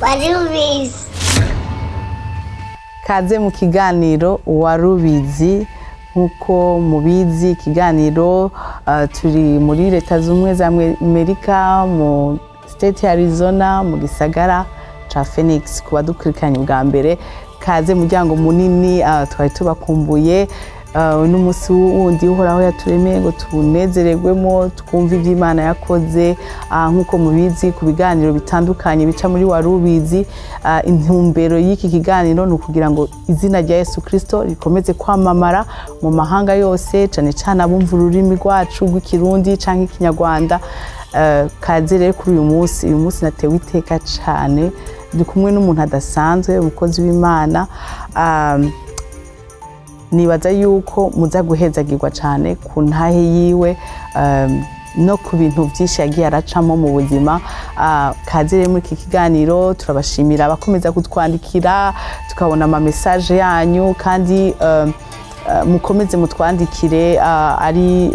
wari ubizi kaze mu kiganiro wari ubizi nk'uko mubizi ikiganiro ah, turi muri leta z'ubumwe za amerika mu state ya arizona mu gisagara ca phoenix ku badukurikiranye bwa mbere. Kaze muryango munini ah, twari tubakumbuye n'umunsi wundi uhoraho yaturemeye ngo tunezererwemo twumve ibyo imana yakoze. Ah, nk'uko mubizi ku biganiro bitandukanye bica muri wari ubizi ah, intumbero y'iki kiganiro ni ukugira ngo izina rya yesu kirisito rikomeze kwamamara mu mahanga yose cyane cyane abumva ururimi rwacu rw'ikirundi cyangwa ikinyarwanda. Kaze rero kuri uyu munsi. Uyu munsi natewe iteka cyane ndi kumwe n'umuntu adasanzwe umukozi w'imana. Ah, nibaza yuko muza guhezagirwa cyane ku ntahe yiwe um, no ku bintu byinshi yagiye aracamo mu buzima. Ah, kaze rero muri iki kiganiro turabashimira abakomeza kutwandikira tukabona amamesaje yanyu kandi Uh, mukomeze mutwandikire uh, ari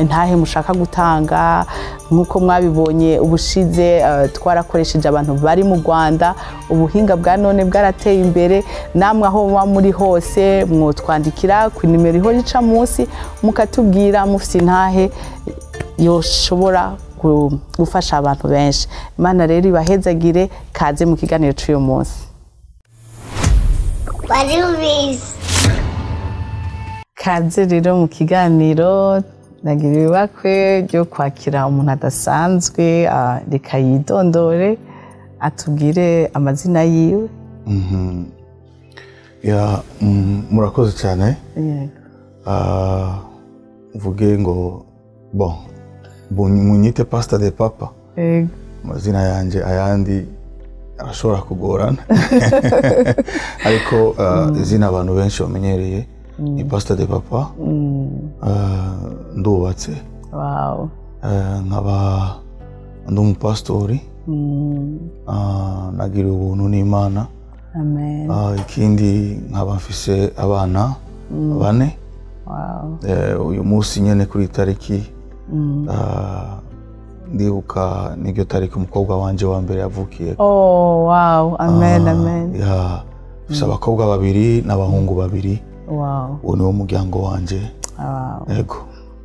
intahe mushaka gutanga. Nk'uko mwabibonye ubushize twarakoresheje abantu bari mu rwanda. Ubuhinga bwa none bwarateye imbere. Namwe aho muba muri hose mwotwandikira ku nimero ihora ica munsi mukatubwira mufite intahe yoshobora gu- gufasha abantu benshi. Imana rero ibahezagire kaze mu kiganiro cy'uyu munsi. Wari ubizi kaze rero mu kiganiro nagira ibibakwe ryo kwakira umuntu adasanzwe reka yidondore atubwire amazina yiwe. Ya mm, murakoze cyane. Mvuge ngo bon bu- munyite pasita de papa. Amazina yanjye ayandi arashobora kugorana. Ariko ah, izina abantu benshi bamenyereye. Ni pasita de papa ndubatse Wow. Ah, nkaba ndi umupasitori Mm, nagiriwe ubuntu n'imana Amen. Ikindi nkaba mfise abana bane. Eh, uyu munsi nyine kuri iyi tariki ndibuka n'iryo tariki umukobwa wanjye wa mbere yavukiye Oh, wow. Amen, Ah, amen. ya mfise abakobwa babiri n'abahungu babiri. Uwo ni wo muryango wanjye Wow. yego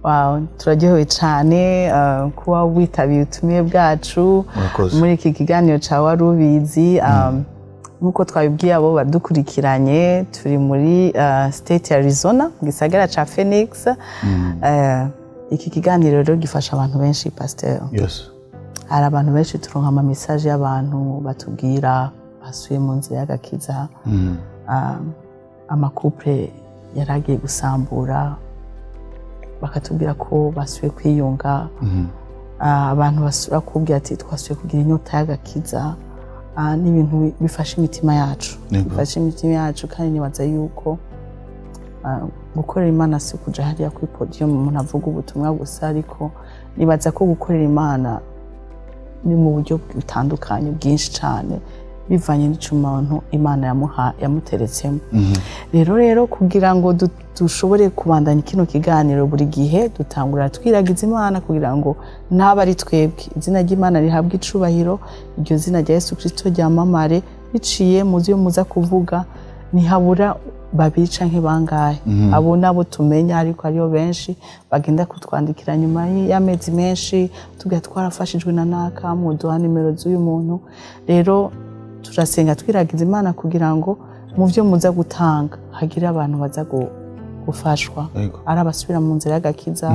Wow. Turaryohewe cyane ah, kuba witabiriye ubutumire bwacu. Muri iki kiganiro cya wari ubizi um, nk'uko twabibwiye abo badukurikiranye turi muri uh, state ya arizona mu gisagara cya phoenix. Eh, iki kiganiro rero gifasha abantu benshi pasiteri yes. Hari abantu benshi turonka ama message y'abantu batubwira basuye mu nzira y'agakiza. Mm. um, amakupure yari agiye gusambura bakatubwira ko basuye kwiyunga. Mhm. Ah, abantu basura kubwira ati twasuye kugira inyota y'agakiza. Ah, ni ibintu bifasha imitima yacu. Bifasha imitima yacu kandi nibaza yuko ah, gukorera imana si ukuja hariya kuri podium umuntu avuga ubutumwa gusa ariko nibaza ko gukorera imana ni mu buryo butandukanye bwinshi cyane bivanye n'icyo umuntu imana yamuteretsemo. Rero rero kugira ngo du- dushobore kubandanya kino kiganiro buri gihe dutangurira twiragiza imana kugira ngo ntabe ari twebwe. Izina ry'imana rihabwe icubahiro iryo zina rya yesu kirisito ryamamare biciye mu byo muza kuvuga ntihabura babiri canke bangahe abo nabo tumenya ariko ariyo benshi bagenda kutwandikira nyuma y'amezi menshi tugira twarafashijwe na naka muduha nimero z'uyu muntu. Rero turasenga twiragiza imana kugira ngo mu byo muza gutanga hagire abantu baza gu- gufashwa. Ari abasubira mu nzira y'agakiza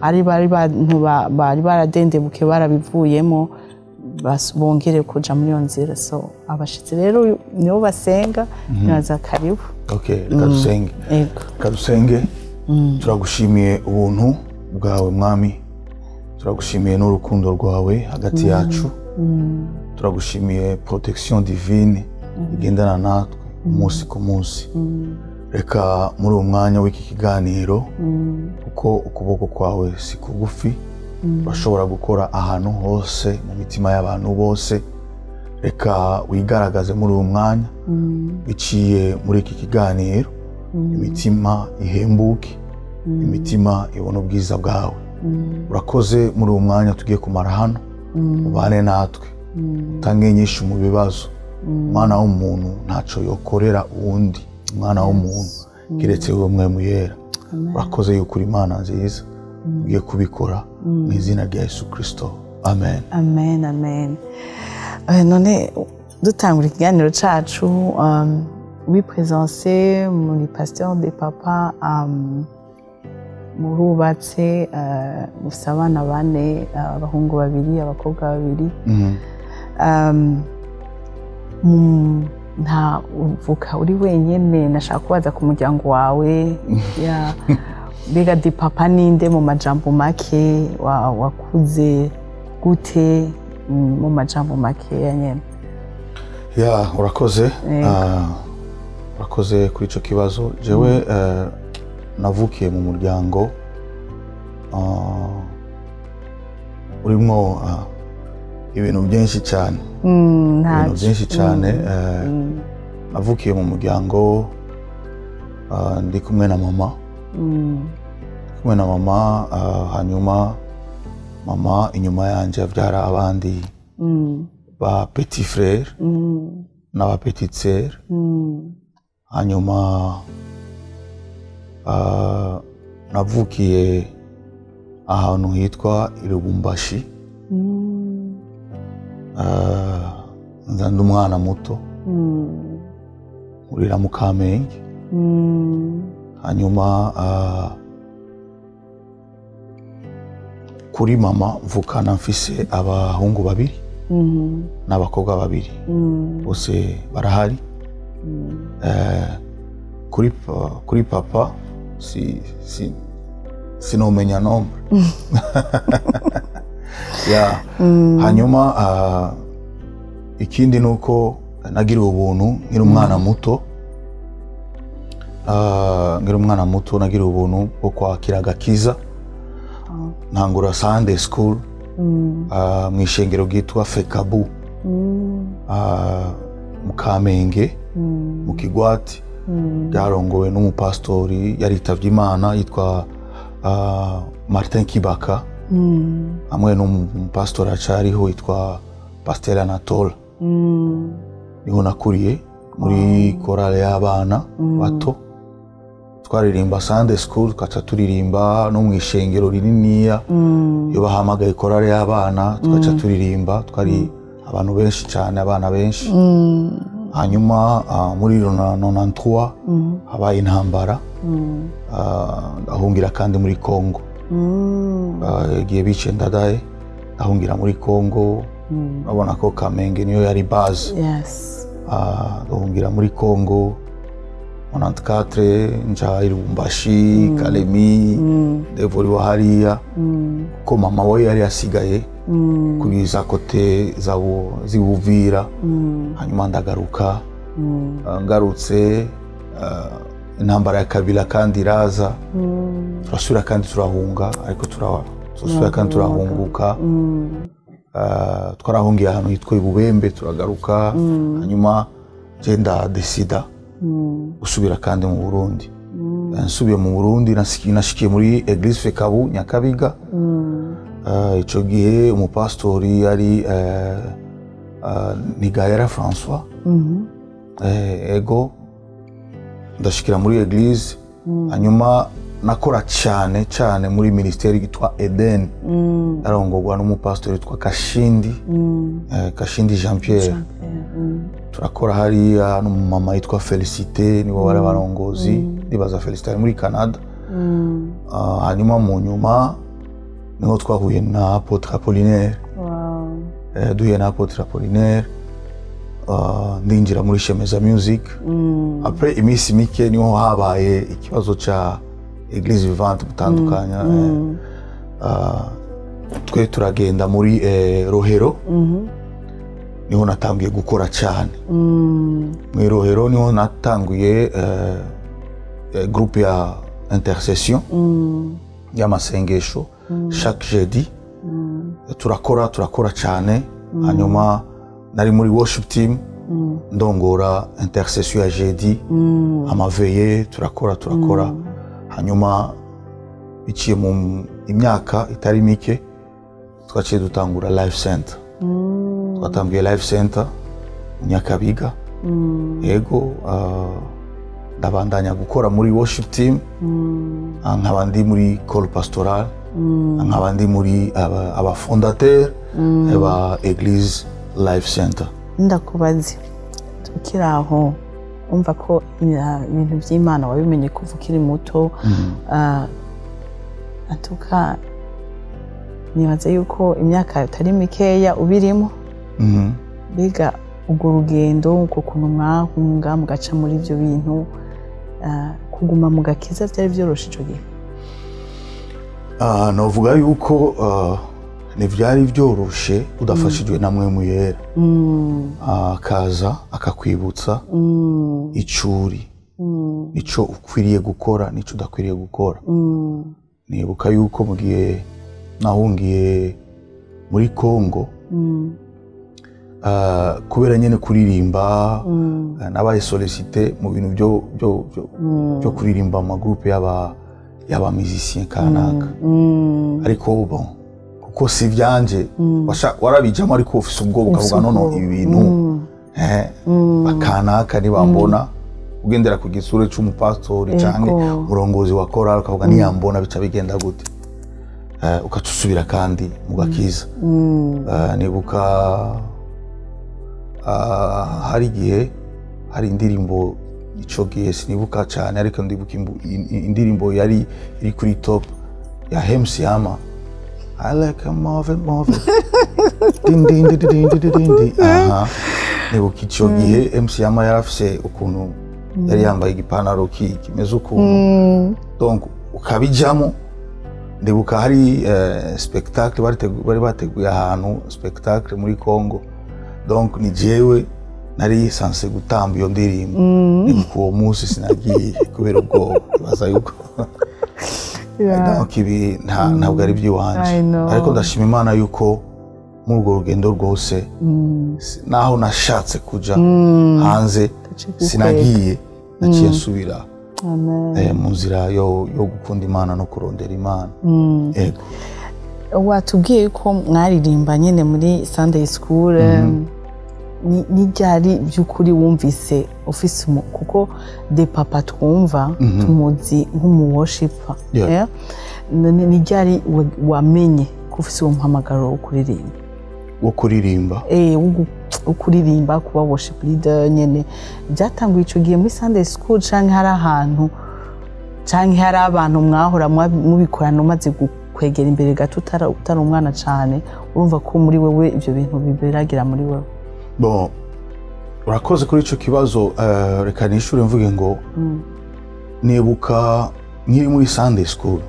ari bari bantu ba- bari baradendebuke barabivuyemo bongere kuja muri iyo nzira. So abashitsi rero nibo basenga ntibaza karibu. Okay reka dusenge. Reka dusenge. Turagushimiye ubuntu bwawe mwami. Turagushimiye n'urukundo rwawe hagati yacu. Turagushimiye protection divine igendana natwe umunsi ku munsi. Reka muri uwo mwanya w'iki kiganiro kuko ukuboko kwawe si kugufi urashobora gukora ahantu hose mu mitima y'abantu bose. Reka wigaragaze muri uwo mwanya biciye muri iki kiganiro. Imitima ihembuke imitima ibona ubwiza bwawe. Urakoze muri uwo mwanya tugiye kumara hano. Ubane natwe. Utange nyinshi mu bibazo. Umwana w'umuntu ntacyo yokorera uwundi. Umwana w'umuntu. Keretse we mwemu yera. Urakoze yuko uri imana nziza. Ugiye kubikora mu izina rya yesu kirisito amen. Amen amen. Eh, none dutangura ikiganiro cacu um, wipresence muri pasteur de papa um, murubatse uh, mufise abana bane uh, abahungu babiri abakobwa babiri. Um, nta uvuka uri wenyene nashaka kubaza ku muryango wawe. Ya mbega di papa ninde mu majambo make wa- wakuze gute mm, mu majambo makeya nyene? Ya urakoze. Yego. Ah, urakoze kuri icyo kibazo. Jewe eh, navukiye mu muryango. Ah, urimo ah, ibintu byinshi cyane. Mm, ibintu byinshi cyane eh, navukiye mu muryango ah, ndi kumwe na mama. Mm, kumwe na mama ah, hanyuma mama inyuma yanjye abyara abandi mm, ba petit frere mm, n'aba petite sere mm, hanyuma navukiye ahantu hitwa i lubumbashi mm, nza ndi umwana muto. Mm, urira mu kamenge hanyuma ah, kuri mama mvukana mfise abahungu babiri mhm, n'abakobwa babiri bose barahari. Kuri kuri papa si si sinomenya nombre. ya hanyuma ah, ikindi ni uko nagiriwe ubuntu nkiri umwana muto. Ah, nkiri umwana muto nagiriwe ubuntu bwo kwakira agakiza. Ntangura sunday school mm, ah, mu ishengero ryitwa fekabu. Mm, ah, mu kamenge mm, mu kigwati. Mm, byarongowe n'umupasitori yaritabye imana yitwa ah, martin kibaka. mm, hamwe n'umupasitori acariho witwa pasiteri anatole mm, ni ho nakuriye muri korale y'abana bato twaririmba sunday school tugaca turirimba no mu ishengero rininiya mm, iyo bahamagaye korale y'abana tugaca turirimba twari abantu benshi cyane abana benshi mm, hanyuma ah, muri nonantuwa mm, habaye intambara mm, ah, ndahungira kandi muri congo. Igihe bice ndadaye ndahungira muri congo urabona ko kamenge niyo yari baze yes. Ah, ndahungira muri congo 94 nja i lubumbashi kalemi mm, ndevuriwa hariya ko mama we yari yasigaye kuri za kote za Bu- z'i buvira mm, hanyuma ndagaruka ngarutse intambara ya kabila kandi iraza. Mm, turasubira kandi turahunga ariko tura- turasubira kandi turahunguka. Mm, Ah, twarahungiye ahantu hitwa ibubembe turagaruka. Hanyuma genda desida mm, gusubira kandi mu burundi. Eh, nsubiye mu burundi nashikiye muri eglise fekabu nyakabiga. Mm, Ah, ico gihe umupasitori yari eh, ah, nigayera françois. Mhm, Eh, ego. Ndashikira muri eglise hanyuma nakora cyane cyane muri ministeri yitwa eden. Mm, yarongorwa n'umupasitori witwa kashindi. Mm, eh, kashindi jean pierre mm, turakora hariya n'umumama yitwa felicite nibo bari abarongozi ndibaza felicite ari muri canada. Mm, Ah, hanyuma mu nyuma niho twahuye na apotre apollinaire wow, Eh, duhuye na apotre apollinaire Ah, ndinjira muri shemeza music. Mm, apres iminsi mike ni ho habaye ikibazo cya eglise vivante gutandukanya mm, Ah, twe turagenda muri eh, rohero. Mhm, ni ho natangiye gukora cyane. Mm, mu irohero ni ho natanguye eh, eh, groupe ya intercession. Mm, y'amasengesho. Chaque jeudi. Mm, turakora turakora cyane. Hanyuma nari muri worship team. Mm, ndongora intercession ya jeudi. Mm, amaveye turakora turakora. Hanyuma biciye mu imyaka itari mike twaciye dutangura life center. Mm, twatangiye life center nyakabiga yego ah, ndabandanya gukora muri worship team. Ah, nkaba ndi muri call pastoral. Nkaba ndi muri aba- abafondateur ba eglise life center. Ndakubaze. Ukiri aho umva ko ina- ibintu by'imana wabimenye kuva ukiri muto Ah, atuka nibaza yuko imyaka itari mikeya ubirimo. Mhm. mbega urwo rugendo uko kuntu mwahunga mugaca muri ibyo bintu ah, kuguma mu gakiza byari byoroshe icyo gihe. Ah, novuga yuko ntibyari byoroshe udafashijwe na mwe yera Ah, akaza akakwibutsa icuri. Icyo ukwiriye gukora n'icyo udakwiriye gukora. Nibuka yuko mu gihe nahungiye muri congo ah, kubera nyine kuririmba ah, nabaye solicite mu bintu byo- kuririmba mu magurupe y'aba y'abamizisiye kanaka ariko bon kuko si ibyanje washa- warabijamo ariko ufise ubwoba ukavuga nono ibi bintu eh, bakanaka nibambona ugendera ku gisure c'umupastori Ego. canke umurongozi wa korali ukavuga niyambona bica bigenda gute. Eh, ugaca usubira kandi mu gakiza. Eh, nibuka ah, hari igihe hari indirimbo ico gihe sinibuka cyane ariko ndibuka indirimbo yari iri kuri top ya MC Hammer I like a move move it. Din, din, din, din, din, din, din, din. Aha. nibuka icyo gihe MC Hammer yari afise ukuntu yari yambaye igipantaro ki- kimeze ukuntu donc ukabijamo ndibuka hari eh, spectacle bari bateguye ahantu spectacle muri Congo donc ni jewe nari sanse gutamba iyo ndirimbo nibuka uwo munsi sinagiye kubera ubwoba. Ibaza yuko donc ibi nta- ntabwo ari I iby'iwanje know. ariko ndashima imana yuko muri urwo rugendo rwose si- naho nashatse kuja hanze Ndacikukwega. sinagiye naciye nsubira eh, mu nzira yo, gukunda imana no kurondera imana. Watubwiye ko mwaririmba nyine muri sunday school ni- ni ryari by'ukuri wumvise ufise kuko de papa twumva tumuzi nk'umu worshipa Yeah. yeah? None ni ryari wa- wamenye ko ufise uwo muhamagaro wo kuririmba? Wo kuririmba? Eh, wo kuririmba kuba worship leader nyene. Byatanguye ico gihe muri sunday school canke hari ahantu canke hari abantu mwahora mubikorana umaze kwegera imbere gato utari umwana cane urumva ko muri wewe ivyo bintu biberagira muri wewe. Bon urakoze kuri icyo kibazo eh, reka nishure mvuge ngo nibuka nkiri muri sunday school.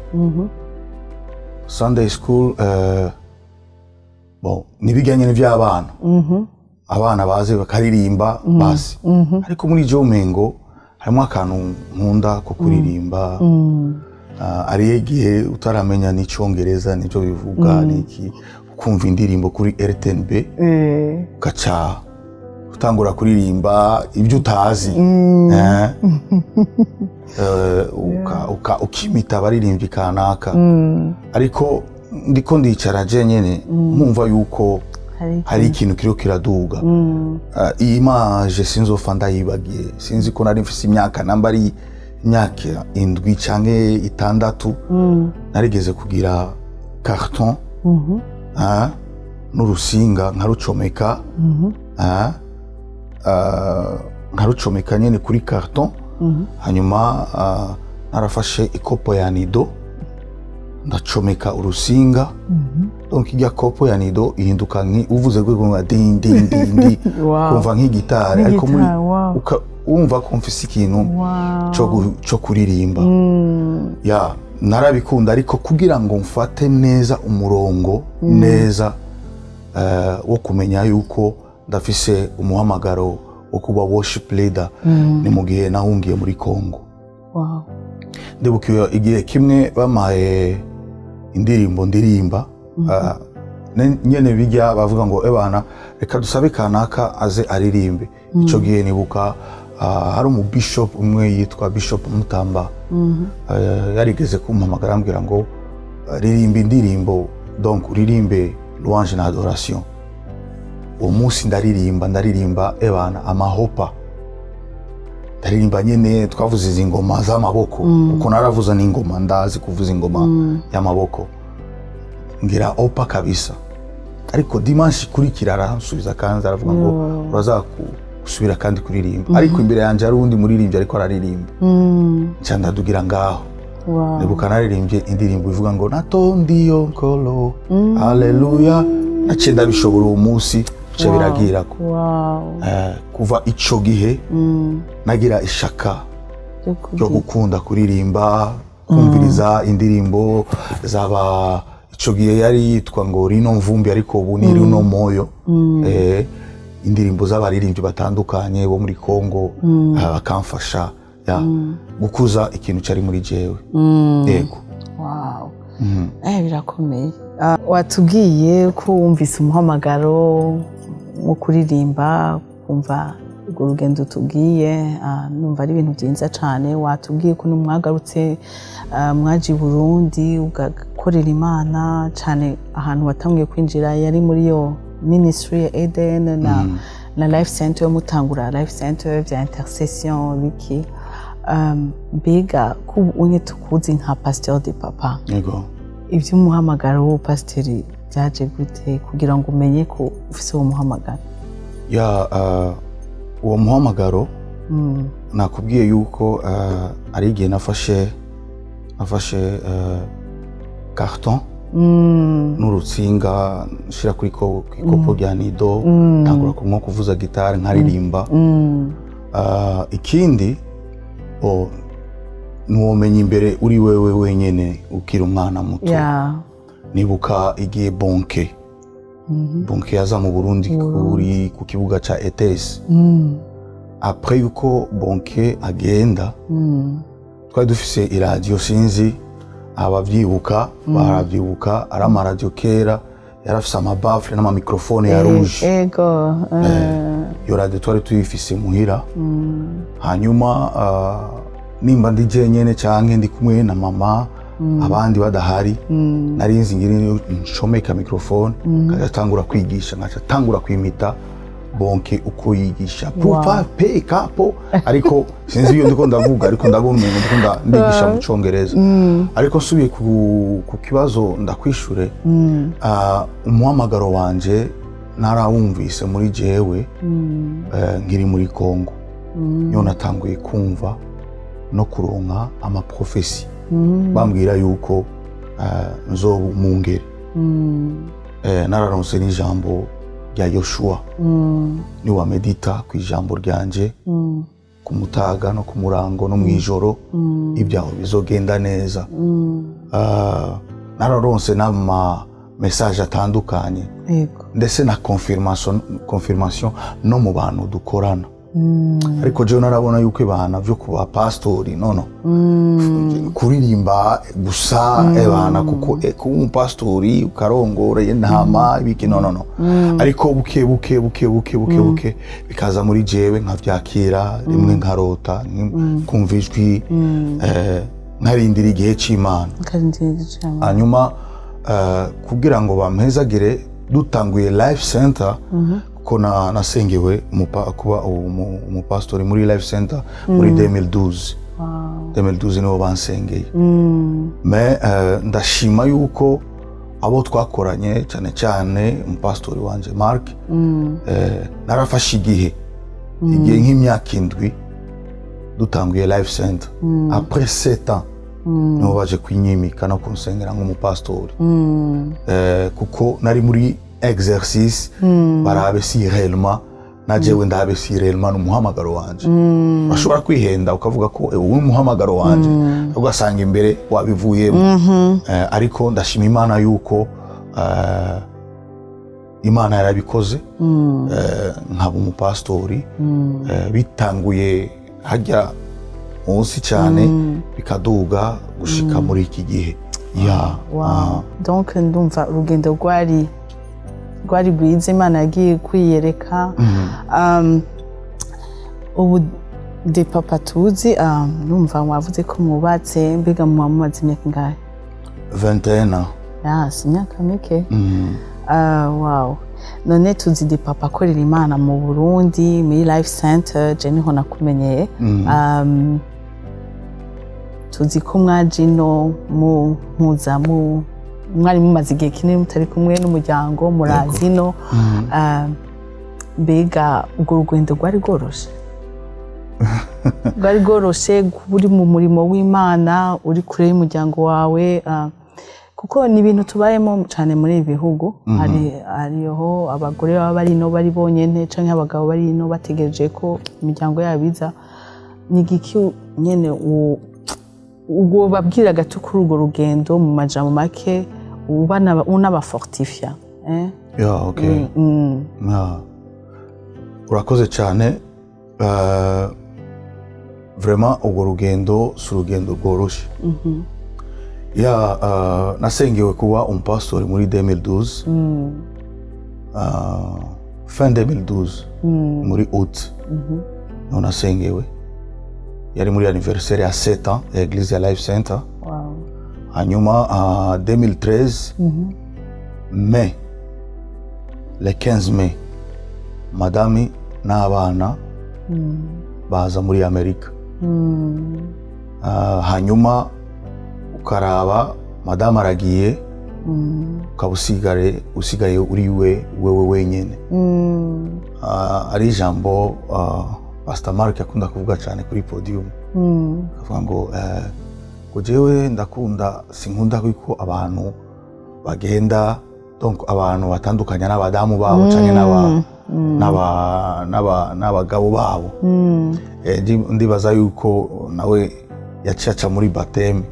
Sunday school eh, bon nibijyanye n'iby'abana abana baze bakaririmba basi. Ariko muri jomengo harimo akantu nkunda ko kuririmba. Ah, ari igihe utaramenya n'icyongereza n'icyo bivuga n'iki ukumva indirimbo kuri rtnb ugaca utangura kuririmba ibyo utazi. Eh? Eh, uka- ukimita abaririmbyi kanaka. Ariko ndiko ndicara je nyene mwumva yuko Hari ikintu. kiriko kiraduga. Iyi image sinzofa ndayibagiye. Sinzi ko nari mfise imyaka namba ari imyaka indwi canke itandatu. Narigeze kugira carton. Ah, n'urusinga nkarucomeka ah, nkarucomeka nyene kuri carton. Hanyuma ah, narafashe ikopo ya nido. Ndacomeka urusinga. Donc irya kopo ya nido ihinduka uvuze rwego nka din din din din Wow. kumva nk'igitari ariko wumva ko mfise ikintu cyo kuririmba. Ya. Narabikunda ariko kugira ngo mfate neza umurongo neza eh, wo kumenya yuko ndafise umuhamagaro wo kuba worship leader ni mu gihe nahungiye muri Congo. Iyo- igihe kimwe bamaye indirimbo ndirimba ah, ne- nyene bijya bavuga ngo ebana reka dusabe kanaka aze aririmbe. Ico gihe nibuka ah, hari umu bishop umwe yitwa bishop mutamba yarigeze kumpamagara ambwira ngo ririmba indirimbo donc uririmbe louange na adoration uwo munsi ndaririmba ndaririmba ebana amahopa ndaririmba nyine twavuze izi ngoma z'amaboko kuko naravuza n'ingoma ndazi kuvuza ingoma y'amaboko ngira opa kabisa ariko dimanshi ikurikira aransubiza kandi aravuga ngo uraza gusubira kandi kuririmba. Ariko imbere yanjye hari uwundi muririmbyi ariko araririmba. Nca ndadugira ngaho. Nibuka naririmbye indirimbo ivuga ngo natondiyo nkolo. Haleluya naciye ndabishobora uwo munsi bica biragira ko. Eh, kuva ico gihe nagira ishaka ryo gukunda kuririmba kumviriza indirimbo zaba ico gihe yari yitwa ngo rino mvumbi ariko ubu ni rino moyo. Eh, indirimbo z'abaririmbyi batandukanye bo muri Kongo eh, bakamfasha ya gukuza ikintu cyari muri jewe. Yego. Wow. Eh, birakomeye. Ah, watubwiye ko wumvise umuhamagaro wo kuririmba kumva urwo rugendo tubwiye ah, numva ari ibintu byiza cyane watubwiye ko mwagarutse ah, mwaje i burundi ugakorera imana cyane ahantu watangiye kwinjira yari muri yo. Minisitiri ya eden na, na life center yo mutangura life center bya intercession biki um, mbega ko unye tukuzi nka pasteur de papa. Iby'umuhamagaro w'ubupasiteri byaje gute kugira ngo umenye ko ufite uwo muhamagaro? Ya uh, uwo muhamagaro nakubwiye yuko uh, ari igihe nafashe nafashe uh, carton. N'urutsinga nshira kuri ko- ku ikopo rya nido ntangura nko kuvuza gitari nkaririmba. Uh, ikindi o, nuwomenya imbere uri wewe wenyene ukiri umwana muto. Nibuka igihe bonke bonke yaza mu burundi kuri ku kibuga ca ETS apres yuko bonke agenda twari dufise iradiyo sinzi. Abavyibuka baravyibuka ari amaradiyo kera yarafise amabafure n'amamikrofone ya rouge. Ego eh, iyo radiyo twari tuyifise muhira hanyuma ah, nimba ndi jenyene canke ndi kumwe na mama abandi badahari nari nzi ngiri ncomeka mikrofone kagatangura kwigisha nkaca tangura kwimita bonke uko yigisha pupa pe kapo. Ariko sinzi iyo ndiko ndavuga ariko ndabona umengo ndiko ndigisha mu congereza ariko nsubiye ku, kibazo ndakwishure. Ah, umuhamagaro wanje narawumvise muri jewe eh, nkiri muri Kongo niyo natanguye kumva no kuronka amaprofesi bambwira yuko eh, nzoba umungeri eh, nararonse n'ijambo rya yoshua. Niwa medita ku ijambo ryanje ku mutaga no ku murango no mu ijoro ibyawe bizogenda neza. Ah, nararonse n'ama message atandukanye. Ndetse na confirmation no mu bantu dukorana. Ariko jewe narabona yuko ibana vyo kuba pastori nono kuririmba gusa ebana kuko eh, kuba umupastori ukarongora intama ibiki nonono ariko buke buke buke buke buke buke bikaza muri jewe nkavyakira rimwe nkarota nk- kumva ijwi eh, nkarindira igihe ijambo hanyuma eh, kugira ngo bampezagire dutanguye life center na- nasengewe kuba umu- umupastori muri life center muri 2012 2012 nibo bansengeye me eh, ndashima yuko abo twakoranye cyane cyane umupastori wanje mark. Eh, narafashe igihe igihe nk'imyaka indwi dutanguye life center. Après 7 ans nibo baje kwinyimika no kunsengera nk'umupastori Eh, kuko nari muri exercice barabe si réellement na jewe ndabe si réellement n'umuhamagaro wanje urashobora kwihenda ukavuga ko eh, uwo umuhamagaro wanje ugasanga imbere wabivuyemo Eh, ariko ndashima imana yuko eh, imana yarabikoze eh, nkaba umupastori eh, bitanguye hajya munsi cyane bikaduga gushika muri iki gihe. Ya. Donc ndumva urugendo rwari rwari rwiza imana yagiye kwiyereka. Um, ubu de papa tuzi um, numva mwavuze ko mubatse mbega muba mumaze imyaka ingahe? 21 ans ya si imyaka mike. Mhm. Ah, wow. None tuzi di papa akorera imana mu burundi muri life center ni ho nakumenyeye. Um, tuzi ko mwaje ino mu mpuza mu mwari mumaze igihe kinini mutari kumwe n'umuryango murazi ino Um, mbega urwo rugendo rwari rworoshe. Rwari rworoshe kuba uri mu murimo w'imana uri kure y'umuryango wawe ah, kuko ni ibintu tubayemo cyane muri ibi bihugu. Hari hariho abagore baba bari ino bari bonyine cyangwa abagabo bari ino bategereje ko imiryango yabo iza. Ni igiki nyine ubwo babwira gato kuri urwo rugendo mu majambo make unabafortifiya eh? ya okay Mm, Ya. urakoze cyane Eh, vraiment urwo rugendo si urugendo rworoshye ya eh, nasengewe kuba umupasitori muri 2012 Eh, fin 2012 muri août ni ho nasengewe yari muri anniversaire ya 7 ans ya eglise ya life center. Wow. hanyuma en 2013 mai le 15 mai madame n'abana baza muri amerika. Uh, hanyuma ukaraba madamu aragiye ukaba usigare usigaye uri we wewe wenyine. Uh, ari ijambo uh, pastor mark akunda kuvuga cyane kuri podium. Avuga ngo eh, ngo jewe ndakunda sinkunda ko abantu bagenda donc abantu batandukanya n'abadamu babo cyangwa n'aba- n'aba- n'aba- n'abagabo babo Eh, ndi- ndibaza yuko nawe yaciye aca muri bateme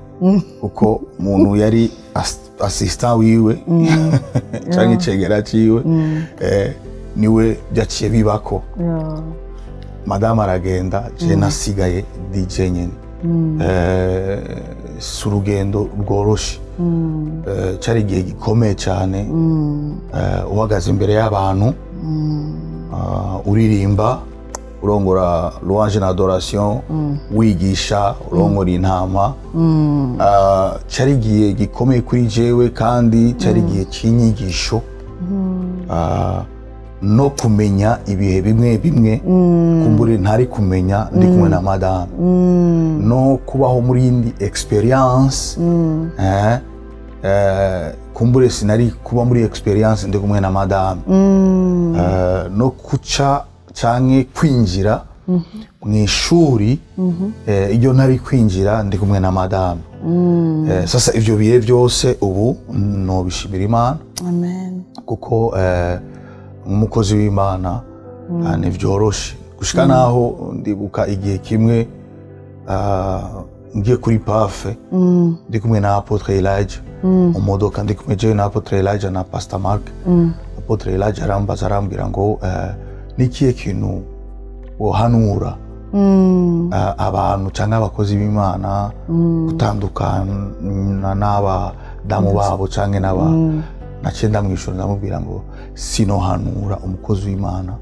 kuko umuntu yari as- assistant wiwe. Cyangwa icegera ciwe eh, ni we byaciye bibako. Madamu aragenda je nasigaye dj nyine Eh, si urugendo rworoshe Eh, cyari igihe gikomeye cyane uhagaze imbere y'abantu uririmba urongora louange na adoration wigisha urongora intama cyari igihe gikomeye kuri jewe kandi cyari igihe cy'inyigisho no kumenya ibihe bimwe bimwe. Kumbure ntari kumenya ndi kumwe na madamu no kubaho muri yindi experience. Eh, eh, kumbure sinari kuba muri experience ndi kumwe na madamu Eh, no kuca canke kwinjira mu ishuri. Eh, iyo ntari kwinjira ndi kumwe na madamu sasa ivyo bihe byose ubu nobishimira imana. Amen. Kuko eh, nk'umukozi w'imana ah, ntibyoroshe gushika naho ndibuka igihe kimwe ah, ngiye kuri pafe ndi kumwe na apotre elijah. Mu modoka ndi kumwe jewe na apotre elijah na pastor mark. Apotre elijah arambaza arambwira ngo eh, nikihe kintu wohanura? Ah, abantu cyangwa abakozi b'imana gutandukana n'abadamu babo cyangwa n'aba naciye ndamwishyura ndamubwira ngo sinohanura umukozi w'imana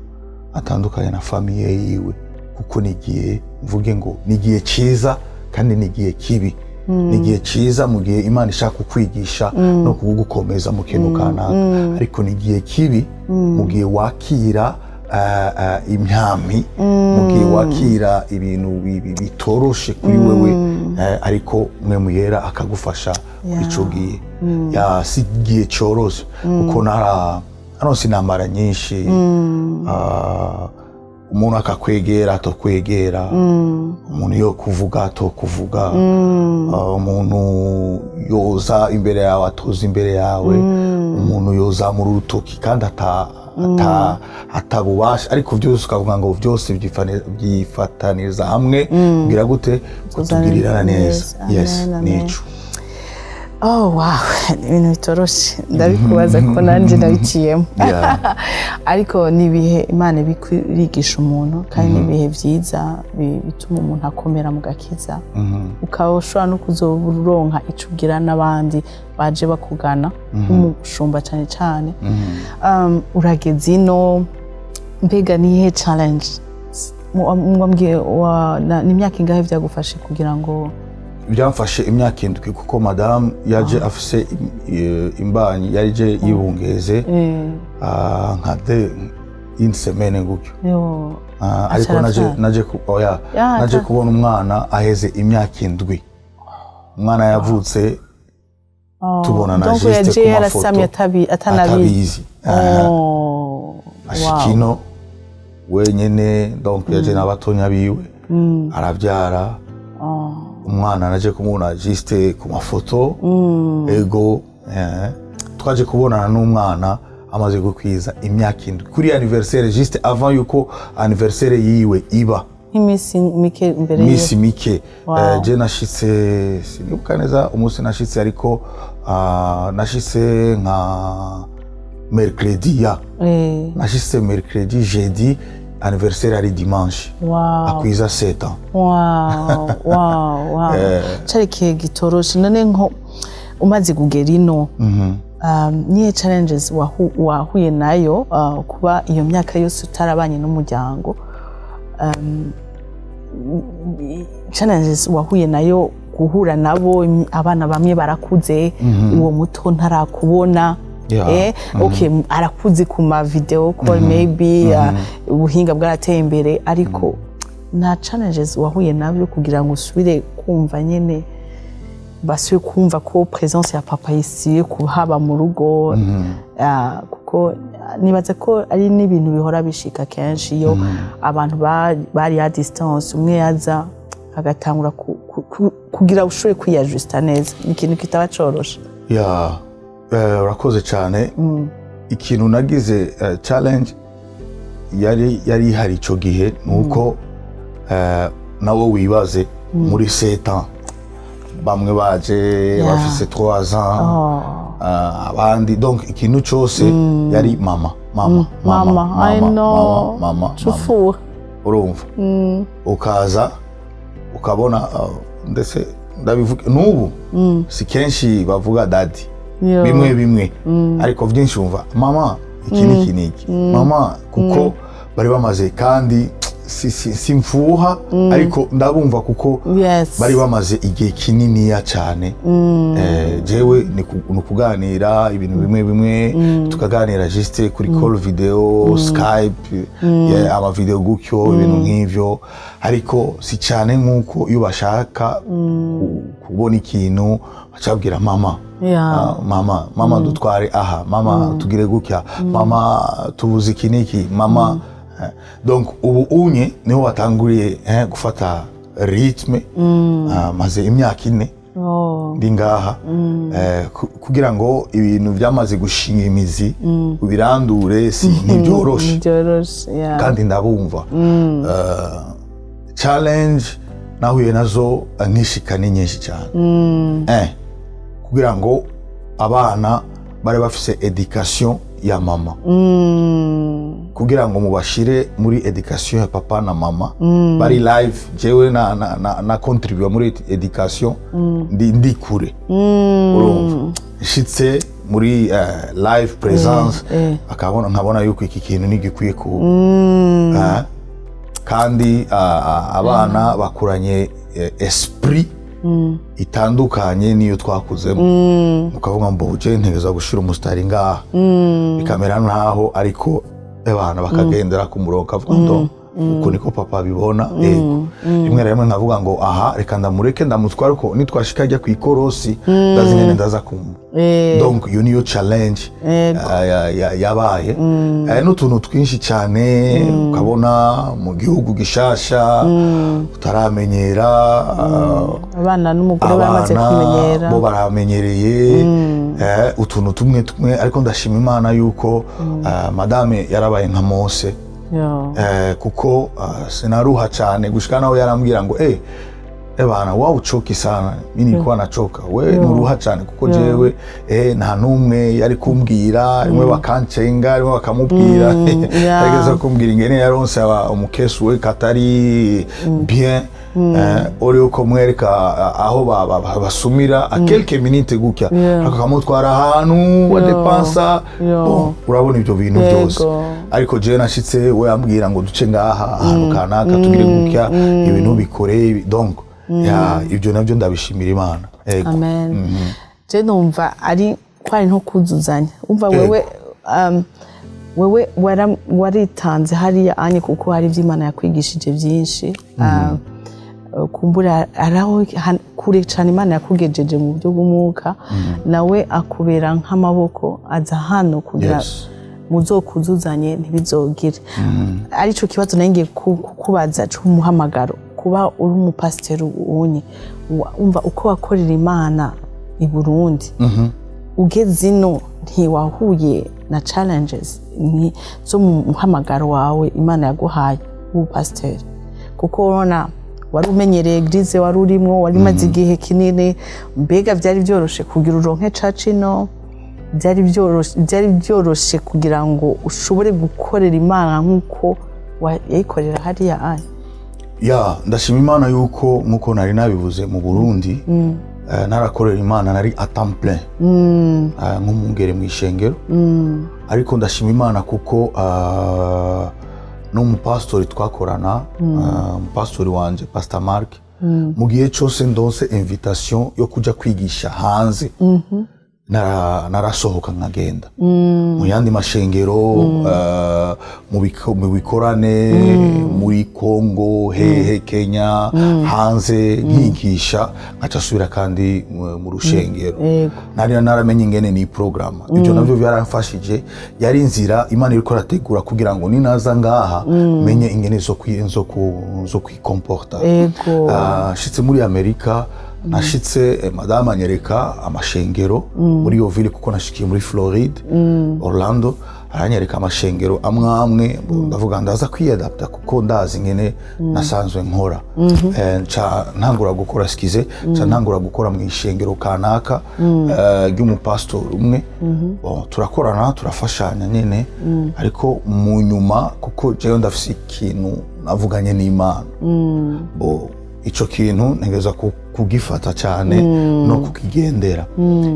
atandukanye na famiye yiwe kuko ni igihe mvuge ngo ni igihe cyiza kandi ni igihe kibi. Ni igihe cyiza mu gihe imana ishaka kukwigisha no kugukomeza mu kintu kanaka. Ariko ni igihe kibi mu gihe wakira eh, eh, imyami. Mu gihe wakira ibintu bi- bi- bitoroshe kuri wewe eh, ariko mwe muyera akagufasha kuri icyo gihe. Ya si igihe cyoroshye. Kuko nara hano sinambara nyinshi. Ah, umuntu akakwegera atokwegera. Umuntu yo kuvuga atokuvuga. Ah, umuntu yoza imbere yawe atoza imbere yawe. Umuntu yozamura urutoki kandi ata ata- atabubasha ariko byose ukavuga ngo byose byifataniriza hamwe kugira gute kutugirira neza. Amen, yes amen. Oh wow. Ni ibintu bitoroshe ndabikubaza ko nanjye nabiciyemo. Yeah. ariko ni ibihe imana ibikwigisha umuntu kandi ni ibihe byiza bi- bituma umuntu akomera mu gakiza. Ukaba ushobora no kuzoronka icyo ubwira n'abandi baje bakugana nk'umushumba cyane cyane. Um, urageze ino mbega ni iyihe challenge? Ni imyaka ingahe byagufashe kugira ngo byamfashe imyaka indwi kuko madamu yaje afise im- i- imbanyi yaje yibungeze. Eh, ah, nka de une semaine gutyo yo. Ah, ariko naje aca- kubona umwana aheze imyaka indwi umwana yavutse Oh, tubona na yaje ku mafoto. atabizi. Oh, ashika wow. ino wenyene donc yaje n'abatonya biwe. Arabyara. Oh, umwana naje kumubona juste ku mafoto ego eh. twaje kubonana n'umwana amaze gukwiza imyaka indwi kuri anniversaire juste avant yuko anniversaire yiwe iba. Nk'iminsi mike imbere iminsi mike. Eh, je nashitse sinibuka neza umunsi nashitse ariko ah, nashitse nka mercredi ya. Eh, nashitse mercredi jeudi anniversaire ari dimanche. Wow. akwiza 7 ans. Wow, wow, wow. cari igihe gitoroshe none nko umaze kugera ino um, niye challenges wahu, wahuye na yo uh, kuba iyo myaka yose utarabanye n'umuryango. Um, challenges wahuye na yo guhura nabo abana bamwe barakuze uwo muto ntarakubona. Eh, okay, m- arakuze ku ma video call maybe uh, ubuhinga bwarateye imbere ariko nta challenges wahuye na byo kugira ngo usubire kumva nyene basuye kumva ko presence ya papa yisiye kuhaba mu rugo. Ah, kuko nibaza ko ari n'ibintu bihora bishika kenshi. Iyo abantu ba- bari ya distance umwe yaza agatangura ku- ku- ku- kugira ushobore kwiyajusta neza. Ni ikintu kitaba eh, urakoze cyane. Ikintu nagize eh, challenge yari yari ihari icyo gihe ni uko eh, nawe wibaze muri seta bamwe baje bafise 3 ans. Oh. ah, abandi ikintu cyose yari mama mama mama mama urumva? Ukaza ukabona ah, ndetse ndabivuga n'ubu si kenshi bavuga dadi. Bimwe bimwe. Ariko byinshi wumva mama iki n'iki n'iki mama kuko bari bamaze kandi si, mfuha ariko ndabumva kuko bari bamaze igihe kininiya cyane. Eh, jewe ni ku- ni ukuganira ibintu bimwe bimwe. Tukaganira juste kuri call video skype amavideo gutyo ibintu nk'ivyo ariko si cyane nk'uko iyo bashaka ku- kubona ikintu mama. Yeah. Ah, mama mama dutware aha mama tugire gutya mama tubuze iki n'iki mama eh, donc ubu unye niho watanguriye eh, gufata ritme ah, maze imyaka ine Oh. ndi ngaha eh, kugira ngo ibintu byamaze gushinga imizi ubirandure si ntibyoroshe kandi ndabumva. Eh, challenge nahuye nazo nishikane nkishika ni nyinshi cyane. Eh, kugira ngo abana bari bafise education ya mama. Kugira ngo mubashire muri education ya papa na mama. Bari live jewe na, na, na, na contribue muri education. Ndi, ndi kure. Nshitse muri eh, live presence. Akabona nkabona yuko iki kintu ntigikwiye kuba Eh, kandi ah, ah, abana bakuranye eh, esprit itandukanye niyo twakuzemo ukavuga ngo uje ntegeza gushira umusitari ngaha. Bikamera nkaho ariko abana bakagendera ku murongo kavuga ngo uko niko papa abibona. Yego rimwe na rimwe nkavuga ngo aha reka ndamureke ndamutware ko nitwashika ajya ku ikorosi ndazi nyene ndaza kumva. Eh, donc iyo niyo challenge ya- ya- yabaye. Eh, n'utuntu twinshi cyane ukabona mu gihugu gishasha utaramenyera ah, abana n'umugore bamaze kumenyera. bo baramenyereye. Eh, utuntu tumwe tumwe ariko ndashima imana yuko ah, madame yarabaye nka mose. eh, kuko ah, sinaruha cyane. Gushika nawe yarambwira ngo eh eh bana wao uchoki sana mimi nilikuwa nachoka we nuruha cyane kuko jewe eh nta numwe yari kumbwira. Rimwe bakancenga rimwe bakamubwira. Yeah. yageze kumbwira ingene yaronse aba- umukesu we katari bien. Eh, uri uko mwereka ah, aho ba- ba- ba- basumira a quelques minutes gutya akamutwara ahantu wa depansa. Bon, urabona ibyo bintu byose. Ariko jewe nashitse we ambwira ngo duce ngaha ahantu kanaka tugire gutya ibintu bikore donc. Ya, ibyo na byo ndabishimira imana. Amen. Je numva ari kwari nko kuzuzanya. Umva wewe um, wewe waritanze hariya anye kuko hari ibyo imana yakwigishije byinshi. Um, kumbura araho kure cyane imana yakugejeje mu buryo bw'umwuka nawe akubera nk'amaboko aza hano kugira Yes. muzokuzuzanye ntibizogire ari cyo kibazo ngiye ku- kukubaza cy'umuhamagaro kuba uri umupasiteri ubunye wa- umva uko wakorera imana i burundi ugeze ino ntiwahuye na challenges ni- zo mu muhamagaro wawe imana yaguhaye w'ubupasiteri kuko urabona wari umenyereye egirize wari urimo wari umaze igihe kinini. Mbega byari byoroshye kugira uronke caci ino byari byoroshye kugira ngo ushobore gukorera imana nk'uko yayikorera hariya aya ya ndashima imana yuko nk'uko nari nabivuze mu burundi eh, narakorera imana nari atample nk'umwungere mu ishengero. Ariko ndashima imana kuko ah, n'umupasitori twakorana ah, umupasitori wanje pastor mark. Mu gihe cyose ndonse invitation yo kujya kwigisha hanze nara- narasohoka nkagenda mu yandi mashengero mu biko- mu bikorane muri congo hehe kenya hanze nkigisha asubira kandi mu- rushengero. Naramenye ingene ni porogaramu ibyo na byo byaramfashije yari inzira imana iriko irategura kugira ngo ninaza ngaha menye ingene zo kwikomporta Ego. Ah, muri amerika nashitse eh, madamu anyereka amashengero. Muri iyo ville kuko nashikiye muri floride orlando. Aranyereka amashengero amwe amwe. Ndavuga ndaza kwiyadapta kuko ndazi ingene nasanzwe nkora. Eh, nca ntangura gukora skize nca ntangura gukora mu ishengero kanaka eh, ry'umupasitori umwe. Bon, turakorana turafashanya nyine ariko mu nyuma kuko jewe ndafise ikintu navuganye n'imana. Ico kintu ntegereza ku- kugifata cyane no kukigendera.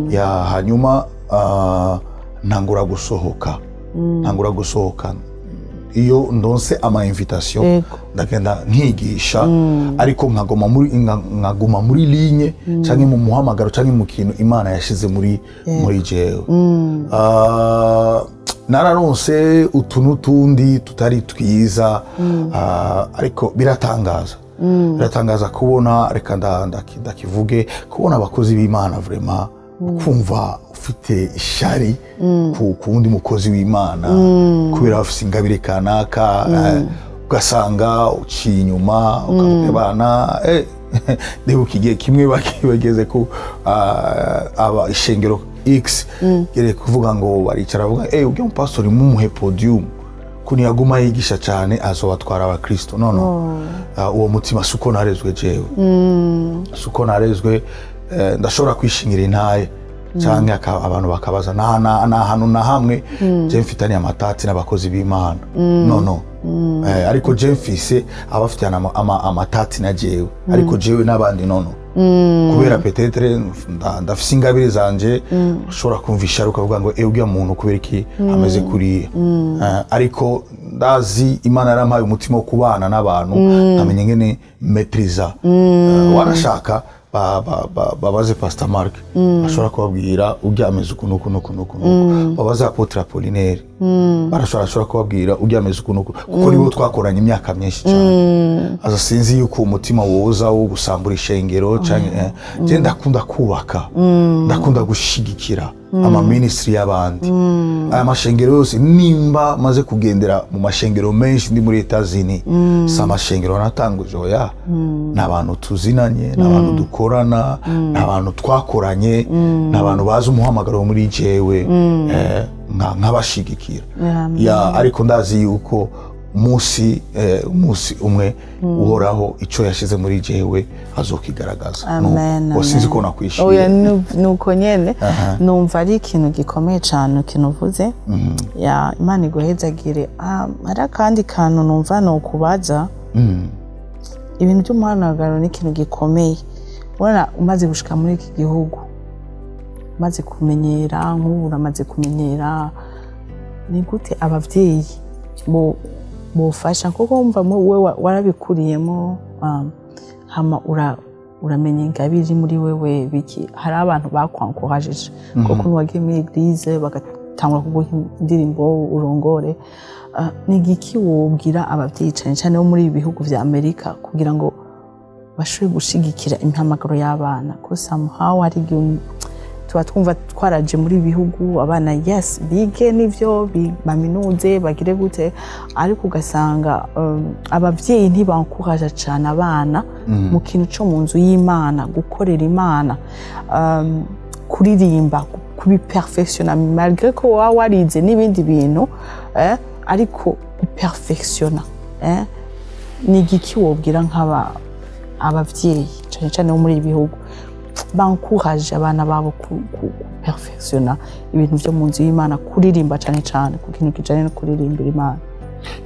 Ya hanyuma ah, ntangura gusohoka. Ntangura gusohoka. Iyo ndonse ama invitation ndagenda nkigisha ariko nkaguma muri nka- nkaguma muri linye cyangwa mu muhamagaro cyangwa mu kintu imana yashize muri muri jewe Ah, nararonse utu n'utundi tutari twiza. Ah, ariko biratangaza. Biratangaza kubona reka nda- ndaki- ndakivuge kubona abakozi b'imana vrema kumva ufite ishari ku ku wundi mukozi w'imana. Kubera bafite ingabire kanaka eh, ugasanga uciye inyuma ukavuga abana eh, ndibuka igihe kimwe bageze ku ah, ishengero x. Kuvuga ngo baricara bavuga eh ujya mupastori mumuhe podium. Kuni yaguma yigisha cyane azobatwara abakristo. No no. Ah, uwo mutima suko narezwe jewe. Suko narezwe eh, ndashobora kwishingira intaye cyangwa aka- abantu bakabaza nta na- nta hantu na hamwe. Je mfitaniye amatati n'abakozi b'imana. No no. Eh, ariko mfise abafitanye ama- ama- amatati na jewe. Ariko jewe n'abandi no no. Kubera petetre nda- ndafise ingabire zanje ushobora kumvisha ukavuga ngo ewe uriya muntu kubera iki ameze kuriya? Eh, ariko ndazi imana yarampaye umutima wo kubana n'abantu. Nkamenya ngene metriza Eh, babaze pastor mark. Bashobora kubabwira ujya ameze uku nuku nuku nuku nuku. Babaze apotre apolinaire barashobora ashobora kubabwira ujya ameze uku nuku. Kuko nibo twakoranye imyaka myinshi cyane. Sinzi yuko umutima woza wo gusambura ishengero eh, ndakunda kubaka. Ndakunda gushigikira ama ministry y'abandi aya mashengero yose nimba maze kugendera mu mashengero menshi ndi muri Etazini si amashengero natanguje oya ni abantu tuzinanye ni abantu dukorana ni abantu twakoranye ni abantu bazi umuhamagaro muri jewe eh, nka- nk'abashigikira. Ariko ndazi yuko umunsi eh, umunsi umwe uhoraho icyo yashyize muri jewe azokigaragaza. Wasinzi ko nakwishimiye. Nuko nyene Aha. numva ari ikintu gikomeye cyane ikintu uvuze. Ya imana iguhezagire Ah, hari akandi kantu numva ni ukubaza Mm, ibintu by'umuhamagaro ni ikintu gikomeye. Urabona umaze gushika muri iki gihugu umaze kumenyera nk'ubu uramaze kumenyera ni gute ababyeyi bofasha kuko wumva mu- we wa- warabikuriyemo um, uramenya ingabire iri muri wewe biki hari abantu bakwankurajije kuko ntiwagiye muri eglise bagatangura kuguha indirimbo urongore. Ah, ni igiki wobwira ababyeyi? Cyane cyane bo muri ibi bihugu vya amerika kugira ngo bashobore gushigikira impamagaro y'abana. Ko somehow hari igihe tuba twumva twaraje muri bihugu abana yes bige n'ivyo bi- baminuze bagire gute ariko ugasanga um, ababyeyi ntibankuraja cyane abana mu kintu cyo mu nzu y'imana gukorera imana um, kuririmba kubiperfectiona malgré ko waba warize n'ibindi bintu eh, ariko guperfectiona eh, ni igiki wobwira nk'aba ababyeyi cyane cyane bo muri ibi bihugu. Bankuraje abana babo guperfectiona ibintu byo mu nzu y'imana kuririmba cyane cyane ku kintu kijyanye no kuririmbira imana.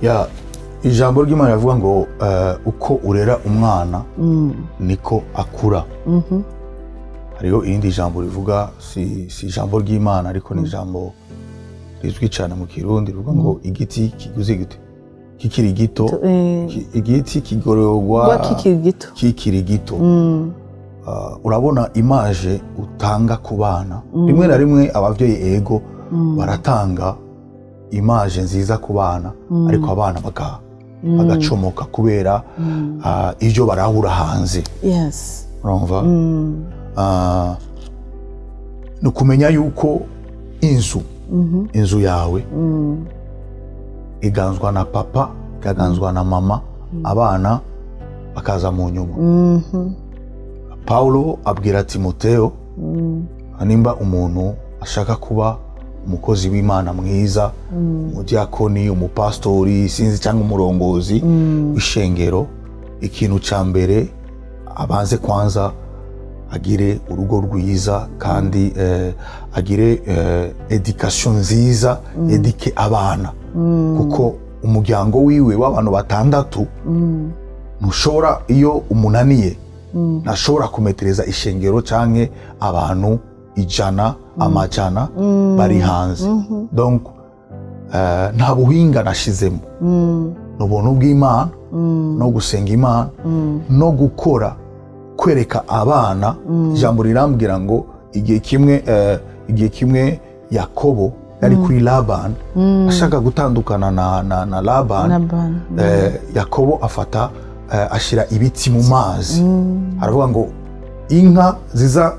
Ya ijambo ry'imana rivuga ngo eh, uko urera umwana niko akura. Hariho irindi jambo rivuga si, si ijambo ry'imana ariko ni ijambo rizwi cyane mu kirundi rivuga ngo igiti kiguze gute? Kikiri gito? Eh, igiti kigororwa kikiri gito. Urabona imaje utanga ku bana. Rimwe na rimwe ababyeyi ego baratanga imaje nziza ku bana ariko abana bagacomoka kubera ah, ibyo barahura hanze. Ah, ni ukumenya yuko inzu inzu yawe iganzwa na papa ikaganzwa na mama abana bakaza mu nyuma. Paulo abwira timoteo nimba umuntu ashaka kuba umukozi w'imana mwiza umudiyakoni umupasitori sinzi cyangwa umurongozi w'ishengero ikintu cya mbere abanze kwanza agire urugo rwiza kandi eh, agire eh, edikasiyo nziza edike abana. Kuko umuryango wiwe w'abantu batandatu ntushobora iyo umunaniye ntashobora kumetereza ishengero cyangwa abantu ijana amajana bari hanze. Donc eh, nta buhinga nashizemo. Ni ubuntu bw'imana no gusenga imana no gukora kwereka abana ijambo rirambwira ngo igihe kimwe eh, igihe kimwe yakobo yari kuri labani ashaka gutandukana na, labani eh, yakobo afata ashyira ibiti mu mazi. Aravuga ngo inka ziza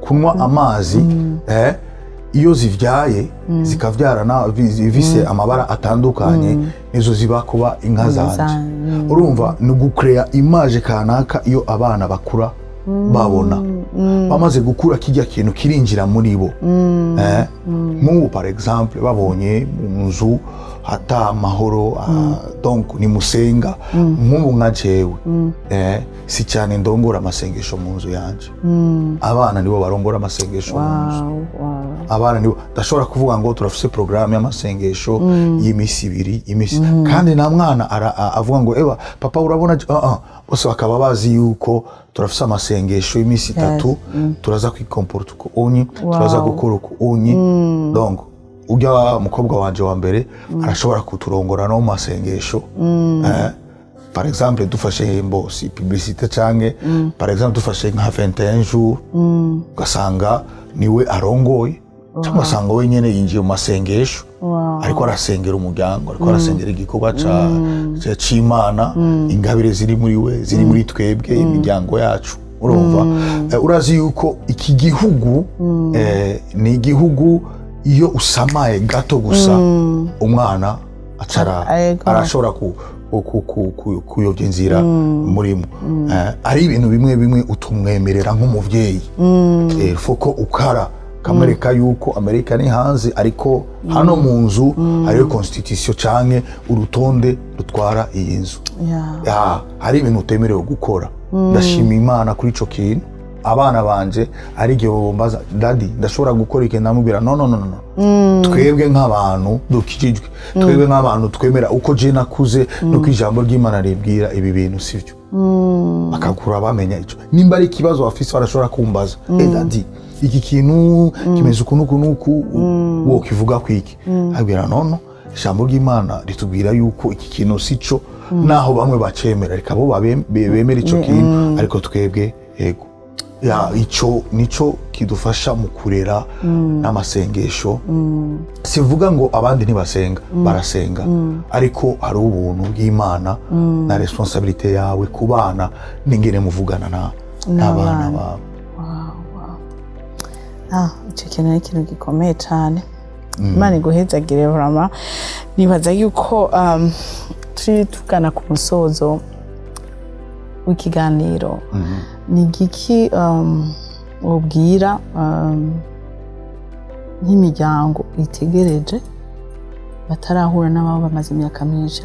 kunywa amazi eh, iyo zivyaye zikavyarana vi- zifise amabara atandukanye nizo ziba kuba inka zanje. urumva ni ugukureya imaje kanaka iyo abana bakura babona. Bamaze gukura kijya kintu kirinjira muri bo. Eh, nk'ubu par exemple babonye mu nzu hata amahoro ah, donc ni musenga. Nk'ubu nka jewe. Eh, si cyane ndongora amasengesho mu nzu yanje. Abana nibo barongora amasengesho mu nzu. Abana nibo ndashobora kuvuga ngo turafise porogaramu y'amasengesho y'iminsi ibiri kandi nta mwana avuga ngo eba papa urabona ah." bose bakaba bazi yuko turafise amasengesho y'iminsi itatu. Turaza kwikomporta uku unyi turaza gukora uku unyi. Donc ujya mukobwa wanje wa mbere arashobora kuturongora no mu masengesho. Eh, par exemple dufashe mbosi publicité canke par exemple dufashe nka 21 jours ugasanga ni we arongoye cyangwa ugasanga we nyine yinjiye mu masengesho. Ariko arasengera umuryango ariko arasengera igikorwa c'imana ingabire ziri muri we ziri muri twebwe imiryango yacu. Urumva? Eh, urazi yuko iki gihugu eh, ni igihugu iyo usamaye gato gusa umwana acara Ego. arashobora ku ku- ku- ku- kuyobya inzira murimo. Eh, ari ibintu bimwe bimwe utumwemerera nk'umubyeyi. Eh, foko ukara kamwereka yuko amerika ni hanze ariko hano mu nzu hariyo constitution canke urutonde rutwara iyi nzu. Ya hari ibintu utemerewe gukora. Ndashima imana kuri ico kintu. Abana banje ari igihe bambaza dadi ndashobora gukora ikintu ndamubwira no no no no twebwe nk'abantu dukijijwe. Twebwe nk'abantu twemera uko je nakuze nuko ijambo ry'imana ribwira ibi bintu sivyo bakakura bamenya ico nimba ari ikibazo bafise barashobora kumbaza. Eh dadi iki kintu kimeze uku n'uku n'uku? Kivuga kwiki abwira nono ijambo ry'imana ritubwira yuko iki kintu si cyo. Naho bamwe bacemera reka bo bemera icyo kintu. Ariko twebwe yego icyo ni cyo kidufasha mu kurera n'amasengesho. Sivuga ngo abandi ntibasenga barasenga. Ariko hari ubuntu bw'imana na responsabilite yawe ku bana n'ingene muvugana na- n'abana bawe Ah, icyo kintu ni ikintu gikomeye cyane imana iguhezagire burama nibaza yuko um, turi tugana ku musozo w'ikiganiro. Ni igiki um, wabwira um, nk'imiryango itegereje batarahura n'ababo bamaze imyaka myinshi?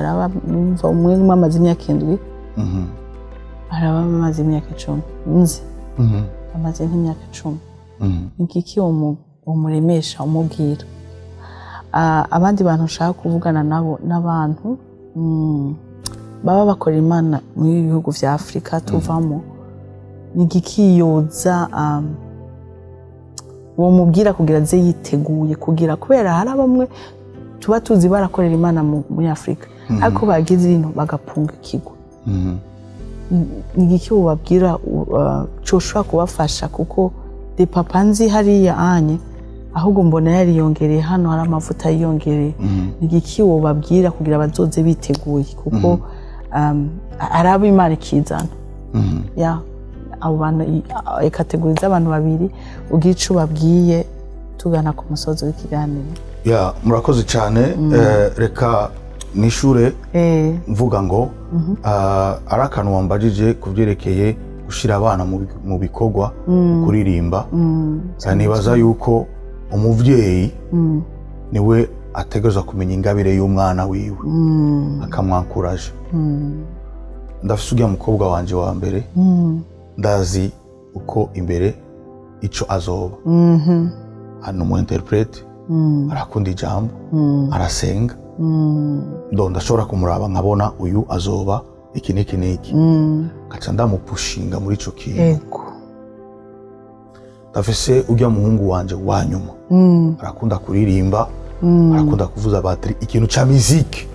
Umwe umwe amaze imyaka indwi? Mhm. hari ababa bamaze imyaka icumi? Nzi. Mhm. bamaze nk'imyaka icumi. Mhm. ni igiki umu- umuremesha umubwira? Abandi bantu ushaka kuvugana nabo n'abantu mm, baba bakora imana muri bihugu vya afurika tuvamo. Ni igiki yoza um, uwo mubwira kugira aze yiteguye kugira kubera hari bamwe tuba tuzi barakorera imana mu- muri afurika ariko bageze ino bagapunga ikigo. Mhm. ni igiki wababwira uh, kubafasha? Kuko de papa nzi hariya anye ahubwo mbona yariyongereye hano hari amavuta yiyongereye. Ni igiki wababwira kugira bazoze biteguye? Kuko um, hari abo imana ikizana. Abo bantu i- a- ikategori z'abantu babiri ico ubabwiye tugana ku musozi w'ikiganiro. Ya murakoze cyane. Eh, reka nishure eh, mvuga ngo ah, ari akantu wambajije ku byerekeye gushyira abana mu bi- mu bikorwa kuririmba. Ah, nibaza yuko umubyeyi ni we ategereza kumenya ingabire y'umwana wiwe. Akamwankuraje. Ndafise uriya mukobwa wanje wa mbere. Ndazi uko imbere ico azoba. Hano umu interprete arakunda ijambo arasenga. Ndo ndashobora kumuraba nkabona uyu azoba iki n'iki n'iki. Ngaca ndamupushinga muri ico kintu. Ndafise ujya muhungu wanje wa nyuma. Arakunda kuririmba arakunda kuvuza bateri ikintu ca miziki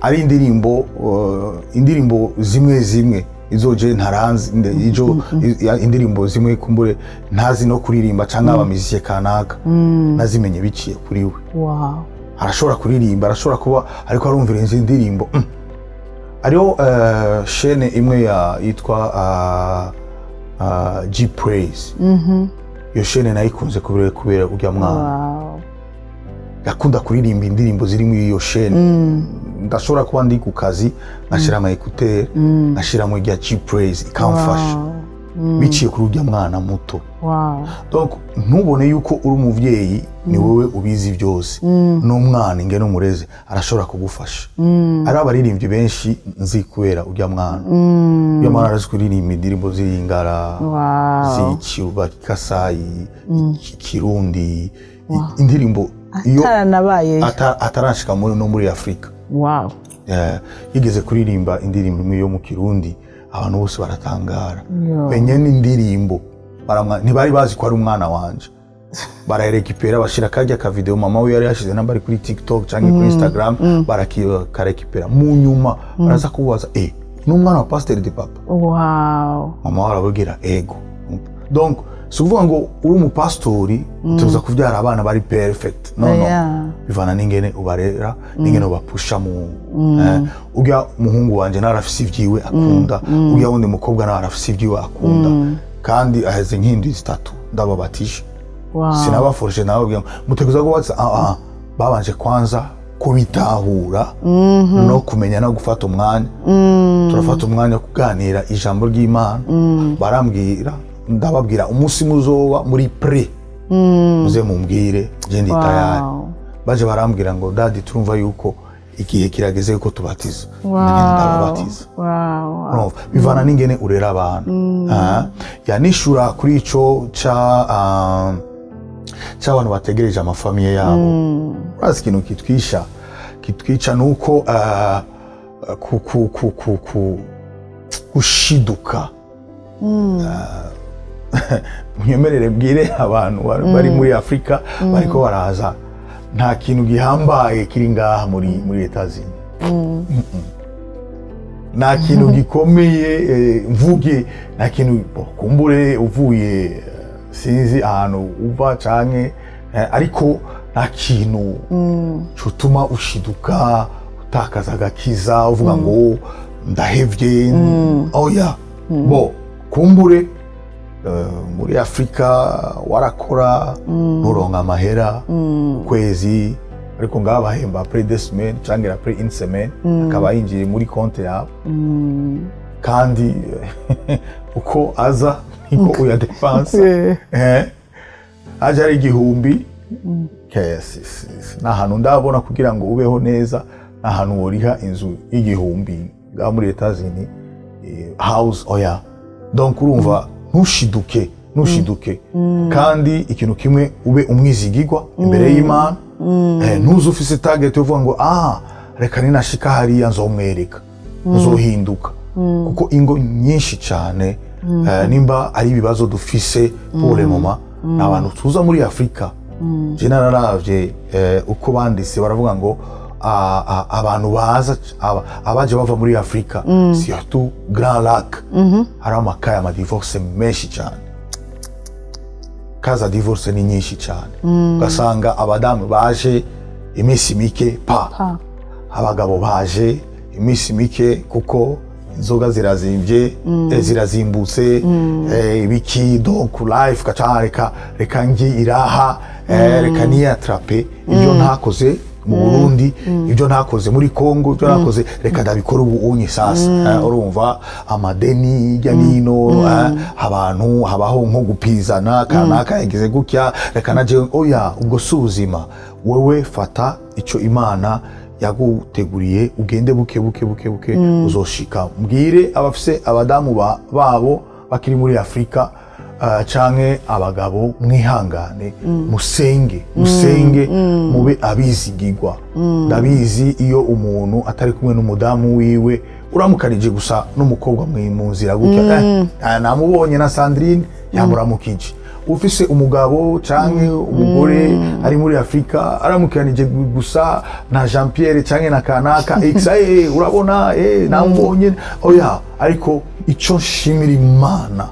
ari indirimbo uh, indirimbo zimwe zimwe. Izoje ntaranzi ijo i- indirimbo zimwe kumbure ntazi no kuririmba canke abamiziye kanaka. Nazimenye biciye kuri we. Arashobora kuririmba arashobora kuba ariko arumvira izi ndirimbo. Mm. hariho uh, shene imwe ya yitwa uh, uh, G Praise. Iyo shene nayikunze kubera kubera urya mwana. Wow. Yakunda kuririmba indirimbo ziri muri iyo shene ndashobora kuba ndi ku kazi nkashira ama ekuteri nkashiramo irya G Praise ikamfasha. Biciye kuri urya mwana muto. Ntubone yuko uri umuvyeyi ni wowe ubizi byose n'umwana ingene umureze arashobora kugufasha. Ari abaririmbyi benshi nzi kubera urya mwana. Urya mwana arazi kuririmba indirimbo z'ingara wow. z'ikiruba kasayi iki- kirundi i- indirimbo ataranabaye. Atarashika muri no muri afurika wow. Eh, yigeze kuririmba indirimbo imwe yo mu kirundi abantu bose baratangara. Benye ni n'indirimbo. Baramwa- ntibari bazi ko ari umwana wanje. Bararekipera bashira karya ka video mama we yari yashize namba ari kuri tiktok cyangwa kuri instagram barakarekipera mu nyuma baraza kubaza eh n'umwana wa pasteur de papa? Wow. Mama we arababwira ego. Donc si ukuvuga ngo uri umupasitori utuza kubyara abana bari perfect. No no. Bivana n'ingene ubarera n'ingene ubapusha mu eh, urya muhungu wanje nawe arafise ivyiwe akunda urya wundi mukobwa nawe arafise ivyiwe akunda kandi aheze nk'indwi zitatu ndababatije wow. Sinabaforje nawe bwira ngo, muteguza kubatsa ah ah babanje kwanza kubitahura no kumenya no gufata umwanya. Turafata umwanya wo kuganira ijambo ry'imana. Barambwira ndababwira umunsi muzoba muri pre muze mumbwire je ndi tayari wow baje barambwira ngo dadi turumva yuko igihe kirageze yuko tubatiza ndababatiza bivana n'ingene urera abantu Ah, yanishura kuri ah, c'abantu bategereje amafamiye yabo urazi ikintu kitwisha kitwica nuko ah, ku, ku, ku, ku, ku, gushiduka Ah, munyemerere bwire abantu bari bari muri afurika bariko baraza. Nta kintu gihambaye kiri ngaha muri muri leta zimwe nta kintu gikomeye eh, mvuge nta kintu kumbure uvuye eh, sinzi ahantu uva canke eh, ariko nta kintu cutuma ushiduka utakaza agakiza uvuga ngo ndahevye oya bo kumbure muri afurika warakora nturonka amahera ukwezi ariko ngaha bahemba apres deux semaines cyangwa apres une semaine akaba yinjiye muri konti yawe kandi uko aza niko uyadepansa Eh, aje ari igihumbi. Ke- si- si- si- ni ahantu ndabona kugira ngo ubeho neza ni ahantu woriha inzu y'igihumbi. Ngaha muri etazini house oya. Donc urumva ntushiduke ntushiduke. Kandi ikintu kimwe ube umwizigigwa imbere y'imana. Eh, ntuze ufise target uvuga ngo ah reka ninashika hariya nzomwereka nzohinduka. Kuko ingo nyinshi cyane eh, nimba ari ibibazo dufise moment ni abantu tuza muri afurika je nararavye eh, uko banditse baravuga ngo abantu baza aba- abaje bava muri afurika surtout grand lac. Hari amakaye amadivorce menshi cyane. Kaza divorce ni nyinshi cyane. Ugasanga abadamu baje iminsi mike pa. Abagabo baje iminsi mike kuko inzoga zirazimbye eh, zirazimbutse eh, ibiki donc life gaca reka reka ngi iraha eh, reka niyatrape. Ibyo ntakoze mu burundi ibyo ntakoze muri congo ibyo nakoze. Reka ndabikora ubu unyi sasa. Eh, urumva amadeni hirya nino eh, abantu habaho nko gupizana kanaka yagize gutya. Reka naje oya ubwo si ubuzima. Wewe fata icyo imana yaguteguriye ugende buke buke buke buke uzoshika. Mbwire abafise abadamu ba- babo bakiri muri afurika canke abagabo mwihangane musenge musenge mube abizigigwa ndabizi iyo umuntu atari kumwe n'umudamu wiwe uramukanije gusa n'umukobwa mu nzira gutya namubonye na sandrine yamuramukije ufise umugabo canke umugore ari muri afurika aramukiranije gusa na jean pierre canke na kanaka urabona namubonye oya ariko ico nshimira imana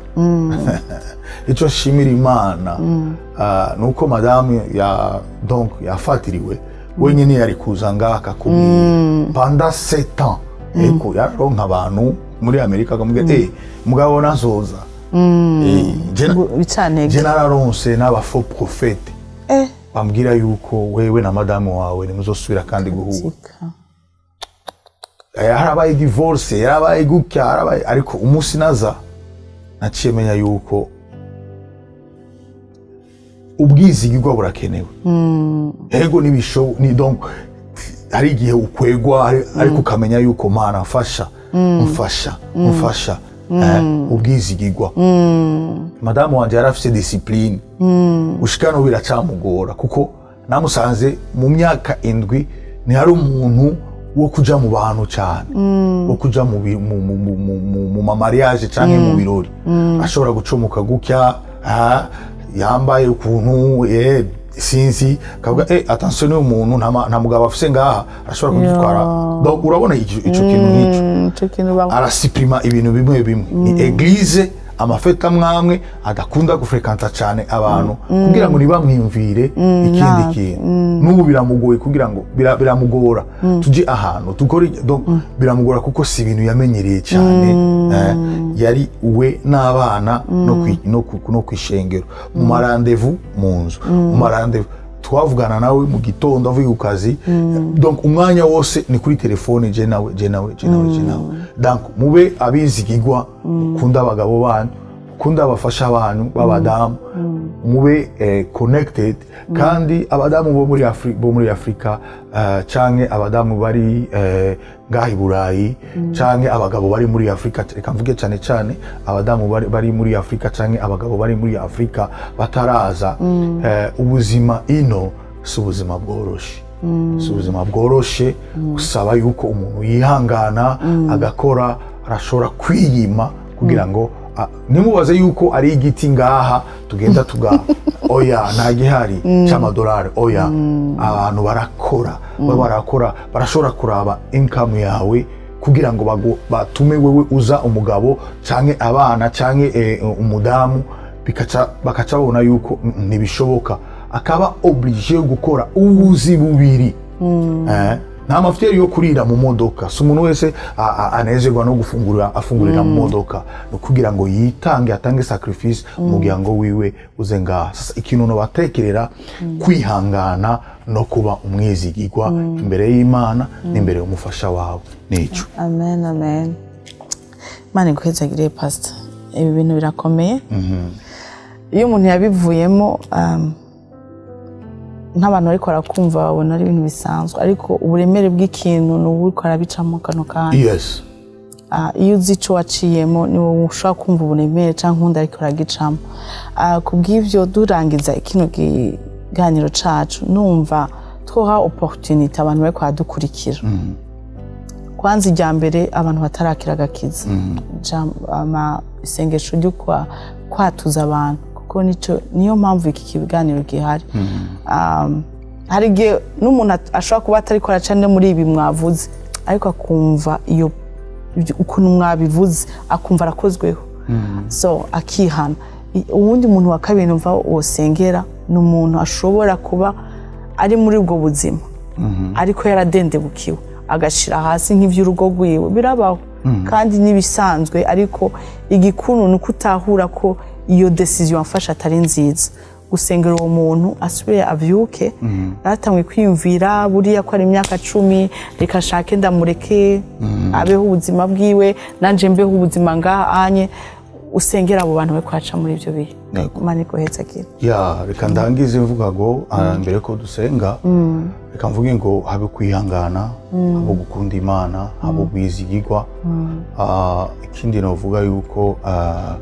ico nshimira imana ah, nuko madamu ya donc yafatiriwe wenyine yari kuza ngaha akakubwira panda sept ans eko yararonka abantu muri amerika akamubwira eh mugabo nazoza. Eh, je nararonse n'abafo profete eh. Bambwira yuko wewe na madamu wawe nimuzosubira kandi guhura harabaye divorce yarabaye gutya harabaye ariko umunsi naza naciye menya yuko ubwizigirwa burakenewe. Ego nibisho ni donc hari igihe ukwegwa ari- ariko ukamenya yuko mana mfasha mfasha mfasha eh, ubwizigirwa. Madamu wanje yari afise discipline. Gushika no biracamugora kuko namusanze mu myaka indwi ntihari umuntu wo kuja mu bantu cyane. Wo kuja mu bi- mu- mu- mu birori. Ashobora gucomoka gutya yambaye ukuntu sinzi akavuga eh, attention n'uyu muntu nta mugabo afise ngaha. Arashobora kudutwara donc urabona ico kintu nk'ico Mm, arasipirima ibintu bimwe bimwe. Ni eglise amafeta amwamwe adakunda gufrekanta cyane abantu kugira ngo ntibamwiyumvire ikindi kintu. N'ubu biramugoye kugira ngo bira- biramugora. Tujye ahantu dukore biramugora kuko si ibintu yamenyereye cyane eh, yari we n'abana no ku ishengero. Mu marandevu mu nzu. Mu marandevu. Twavugana nawe mu gitondo avuye ku kazi. Donc umwanya wose ni kuri telefone je nawe je nawe je nawe je nawe. Donc mube abizigigwa mukunda abagabo banyu mukunda abafasha banyu b'abadamu mube eh, connected. Kandi abadamu bo muri Afri bo muri Afrika eh, canke abadamu bari eh, ngaha i Burayi canke abagabo bari muri Afrika reka mvuge cyane cyane abadamu bari, muri Afrika canke abagabo bari muri Afrika bataraza. Eh, ubuzima ino si ubuzima bworoshe. Si ubuzima bworoshe usaba yuko umuntu yihangana agakora arashobora kwiyima kugira ngo ntimubaze yuko ari igiti ngaha tugenda tuga oya nta gihari. Cy'amadolari oya abantu barakora. Baba barakora barashobora kuraba income yawe kugira ngo batume wewe uza umugabo canke abana canke eh, umudamu bakaca babona yuko mm, mm, ntibishoboka. Akaba oblige gukora ubuzi bubiri. Eh, nta mafuteri yo kurira mu modoka si umuntu wese anezerwa no gufungurira afungurira mu modoka. Ni ukugira ngo yitange atange sacrifice umuryango wiwe uze ngaha sasa ikintu nobatekerera kwihangana no kuba umwizigirwa imbere y'imana n'imbere y'umufasha wawe. Nico amen amen. Imana iguhezagire pasita ibi bintu birakomeye. Iyo umuntu yabivuyemo um, nk'abantu ariko barakumva babona ari ibintu bisanzwe. Ariko uburemere bw'ikintu ni ubu arabicamo kano kanya? Yes. Ah, iyo uzi icyo waciyemo ni wowe ushobora kumva uburemere cyangwa undi ariko uragicamo. Ah, ku bw'ibyo durangiza kino kiganiro cacu numva twoha opportunity abantu bari kuhadukurikira kwanza ijya mbere abantu batarakira agakiza. Ama- isengesho ryo kwa- kwatuza abantu. Kuko nico niyo mpamvu iki kiganiro gihari. Um, hari igihe n'umuntu ashobora kuba atari ko araca no muri ibi mwavuze ariko akumva iyo ukuntu mwabivuze akumva arakozweho. So akihana. Uwundi muntu wa kabiri numva wosengera ni umuntu ashobora kuba ari muri ubwo buzima. Ariko yaradendebukiwe agashyira hasi nk'iby'urugo rwiwe birabaho. Kandi n'ibisanzwe ariko igikuru ni uko utahura ko iyo desiziyo wafashe atari nziza. Gusengera uwo muntu asubire abyuke yatangiye kwiyumvira buriya ko ari imyaka cumi reka ashake ndamureke abeho ubuzima bwiwe nanjye mbeho ubuzima ngahanye. Usengera abo bantu bari kwaca muri ibyo bihe. Yego. imana iguhezagire ya reka ndangize mvuga ngo ah, mbere ko dusenga reka mvuge ngo habe kwihangana habe gukunda imana habe ubwizigirwa. Ah, ikindi navuga yuko ah,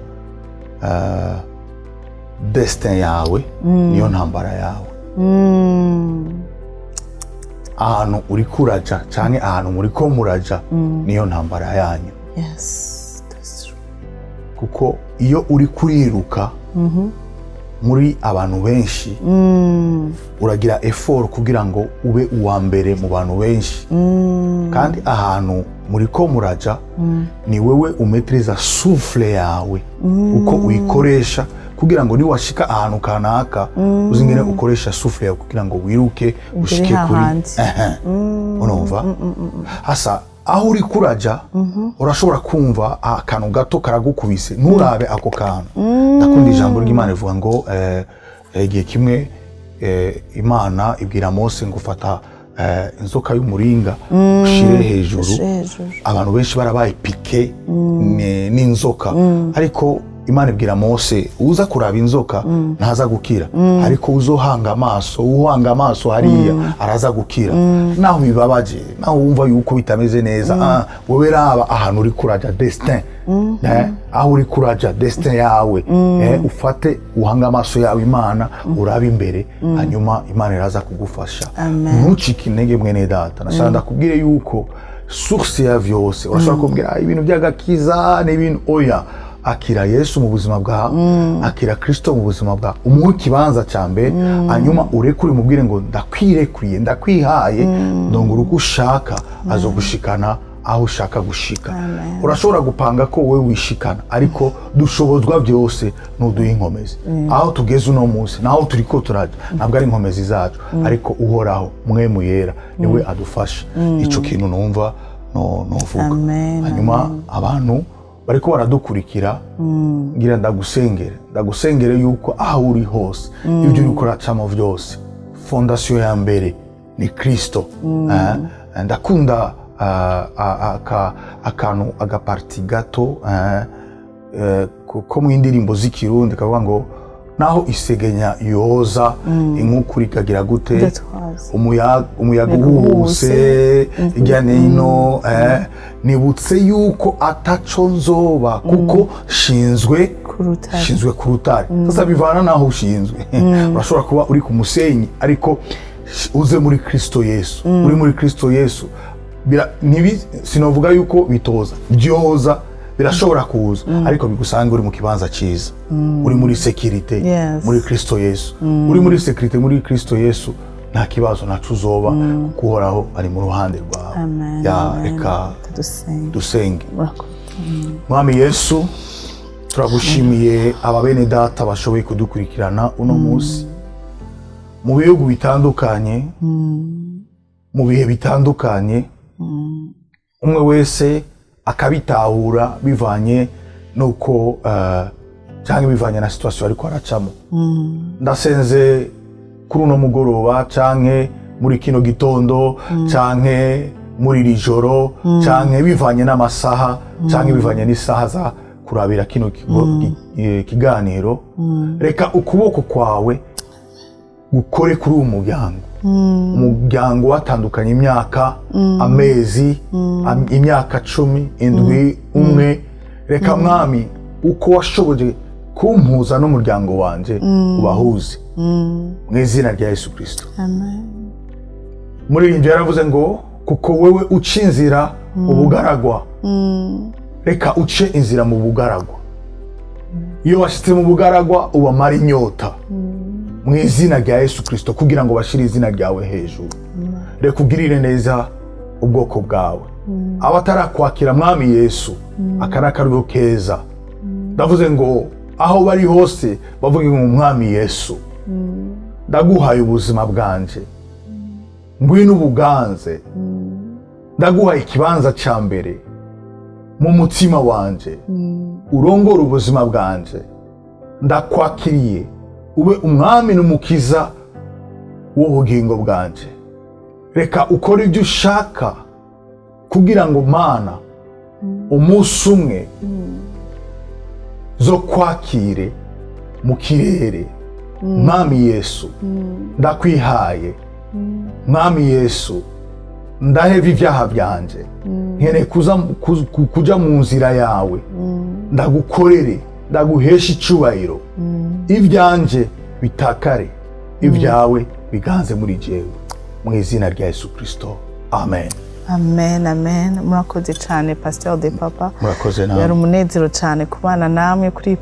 destin yawe niyo ntambara yawe ahantu uri kuraja canke ahantu muri ko muraja niyo ntambara yanyu. Kuko iyo uri kuriruka muri abantu benshi. Uragira effort kugira ngo ube uwa mbere mu bantu benshi. Kandi ahantu muri ko muraja ni wewe umetereza souffle yawe. Uko uyikoresha kugira ngo niwashika ahantu kanaka uzi ngene ukoresha souffle yawe kugira ngo wiruke ushike kuri. urumva hasa aho uri kuraja urashobora kumva akantu gato karagukubise nturabe ako kantu. Ndakunda ijambo ry'imana rivuga ngo eh, eh, igihe kimwe eh, imana ibwira mose ngo fata eh, inzoka y'umuringa hejuru. Ushire hejuru. abantu benshi barabaye pike ni- n'inzoka. Ariko imana ibwira mose uza kuraba inzoka ntaza gukira. Ariko uzohanga amaso uhanga amaso hariya araza gukira. Naho bibabaje naho wumva yuko bitameze neza ah, wowe raba ahantu uri kuraja destin. Eh, aho uri kuraja destin yawe. Eh, ufate uhanga amaso yawe imana urabe imbere hanyuma imana iraza kugufasha. Ntucike intege mwene data. Nashaka ndakubwire yuko source ya vyose urashobora kubwira "Ah, ibintu by'agakiza ni ibintu oya. Akira yesu mu buzima bwawe akira kristo mu buzima bwawe umuhe ikibanza cya mbere hanyuma urekure umubwire ngo ndakwirekuriye ndakwihaye. Ndongura uko ushaka azogushikana aho ushaka gushika. Urashobora gupanga ko wowe wishikana ariko dushobozwa byose nuduha inkomezi. Aho tugeze uno munsi naho turi ko turajya ntabwo ari inkomezi zacu. Ariko uhoraho mwe mu yera niwe adufasha ico kintu numva Amen, hanyuma abantu bariko baradukurikira. Ngira ndagusengere. Ndagusengere yuko aho uri hose ibyo uri kuracamo byose fondasiyo ya mbere ni kristo. Eh, ndakunda ah, ah, aka- akantu agaparti gato eh, eh, ko ko mu indirimbo z'ikirundi kavuga ngo naho isegenya yoza inkukura ikagira gute? Umuyaga uhuhuse hirya n'ino eh, nibutse yuko ataco nzoba kuko shinzwe Ku rutare. shinzwe ku rutare sasa bivana n'aho ushinzwe. Urashobora kuba uri ku musenyi ariko uze muri kristo yesu. Uri muri kristo yesu. Sinovuga yuko bitoza. Byoza birashobora kuza. Ariko bigusanga uri mu kibanza cyiza uri muri sekirite muri kristo yesu. Uri muri sekirite muri kristo yesu nta kibazo ntaco uzoba kuko uhoraho ari mu ruhande rwawe. Reka dusenge. mwami yesu turagushimiye aba bene data bashoboye kudukurikirana uno munsi. Mu bihugu bitandukanye mu bihe bitandukanye umwe wese akabitahura bivanye n'uko cyangwa cyangwa bivanye na situwasiyo ariko aracamo. Ndasenze kuri uno mugoroba cyanke muri kino gitondo canke muri iri joro cyangwa bivanye n'amasaha cyanke bivanye n'isaha za kurabira kino eh, kiganiro. Reka ukuboko kwawe gukore kuri uwo muryango umuryango watandukanye imyaka amezi am- imyaka cumi indwi umwe. Reka mwami uko washoboje kumpuza n'umuryango wanje ubahuze mu izina rya yesu kirisito amen. Muri iyi nzu yaravuze ngo kuko wewe uca inzira mu bugaragwa reka uce inzira mu bugaragwa. Iyo washyitse mu bugaragwa ubamara inyota. Mu izina rya yesu kirisito kugira ngo bashyire izina ryawe hejuru. Reka ugirire neza ubwoko bwawe. Abatarakwakira mwami yesu aka ni keza. Ndavuze ngo aho bari hose bavuge ngo mwami yesu ndaguhaye ubuzima bwanje. Ngwino ubuganze. Ndaguhaye ikibanza cya mbere mu mutima wanje. Urongore ubuzima bwanje. Ndakwakiriye. Ube umwami n'umukiza w'ubugingo bwanje. Reka ukore ibyo ushaka kugira ngo mana umunsi umwe zo kwakire mu kirere. Mwami yesu ndakwihaye. Mwami yesu ndaheva ibyaha byanje. Nkeneye kuza ku- ku- kuja mu nzira yawe. Ndagukorere ndaguhesha icubahiro ibyanje bitakare ibyawe biganze muri jewe mu izina rya yesu kirisito amen. Amen amen. Murakoze cyane pasteur de papa. Murakoze yari nawe umunezero cyane kubana namwe kuri iyi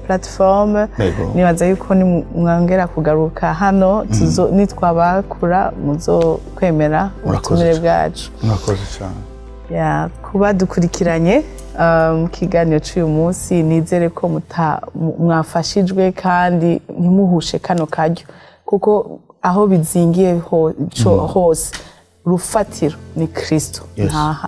Yego. nibaza yuko nimwongera kugaruka hano tuzo- nitwabakura muzo kwemera ubutumire bwacu. Murakoze cyane. Ya, kuba dukurikiranye mu kiganiro cy'uyu munsi nizere ko mwafashijwe kandi ntimuhushe kano karyo kuko aho bizingiye ho- co- hose urufatiro ni kirisito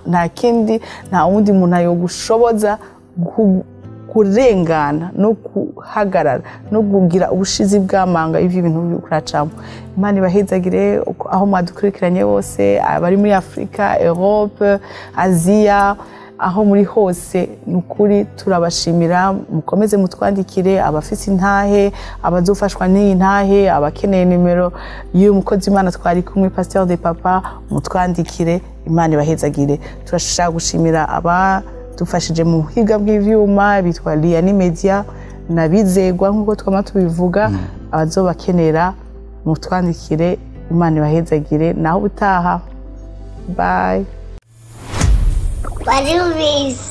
nta, kindi nta wundi muntu yogushoboza gu- kurengana no guhagarara no kugira ubushizi bw'amanga y'ibyo ibintu biri kuracamo imana ibahezagire aho mwadukurikiranye bose abari muri afurika europe aziya aho muri hose ni ukuri turabashimira. Mukomeze mutwandikire abafite intahe abazofashwa n'iyi ntahe abakeneye nimero y'uyu mukozi w'imana twari kumwe pasteur de papa mutwandikire. Imana ibahezagire. Turashaka gushimira aba dufashije mu buhiga bw'ivyuma bitwa Lia ni Media na bizegwa nk'uko twama tubivuga abazobakenera mutwandikire imana ibahezagire. Naho ubutaha. Bye. Wari ubizi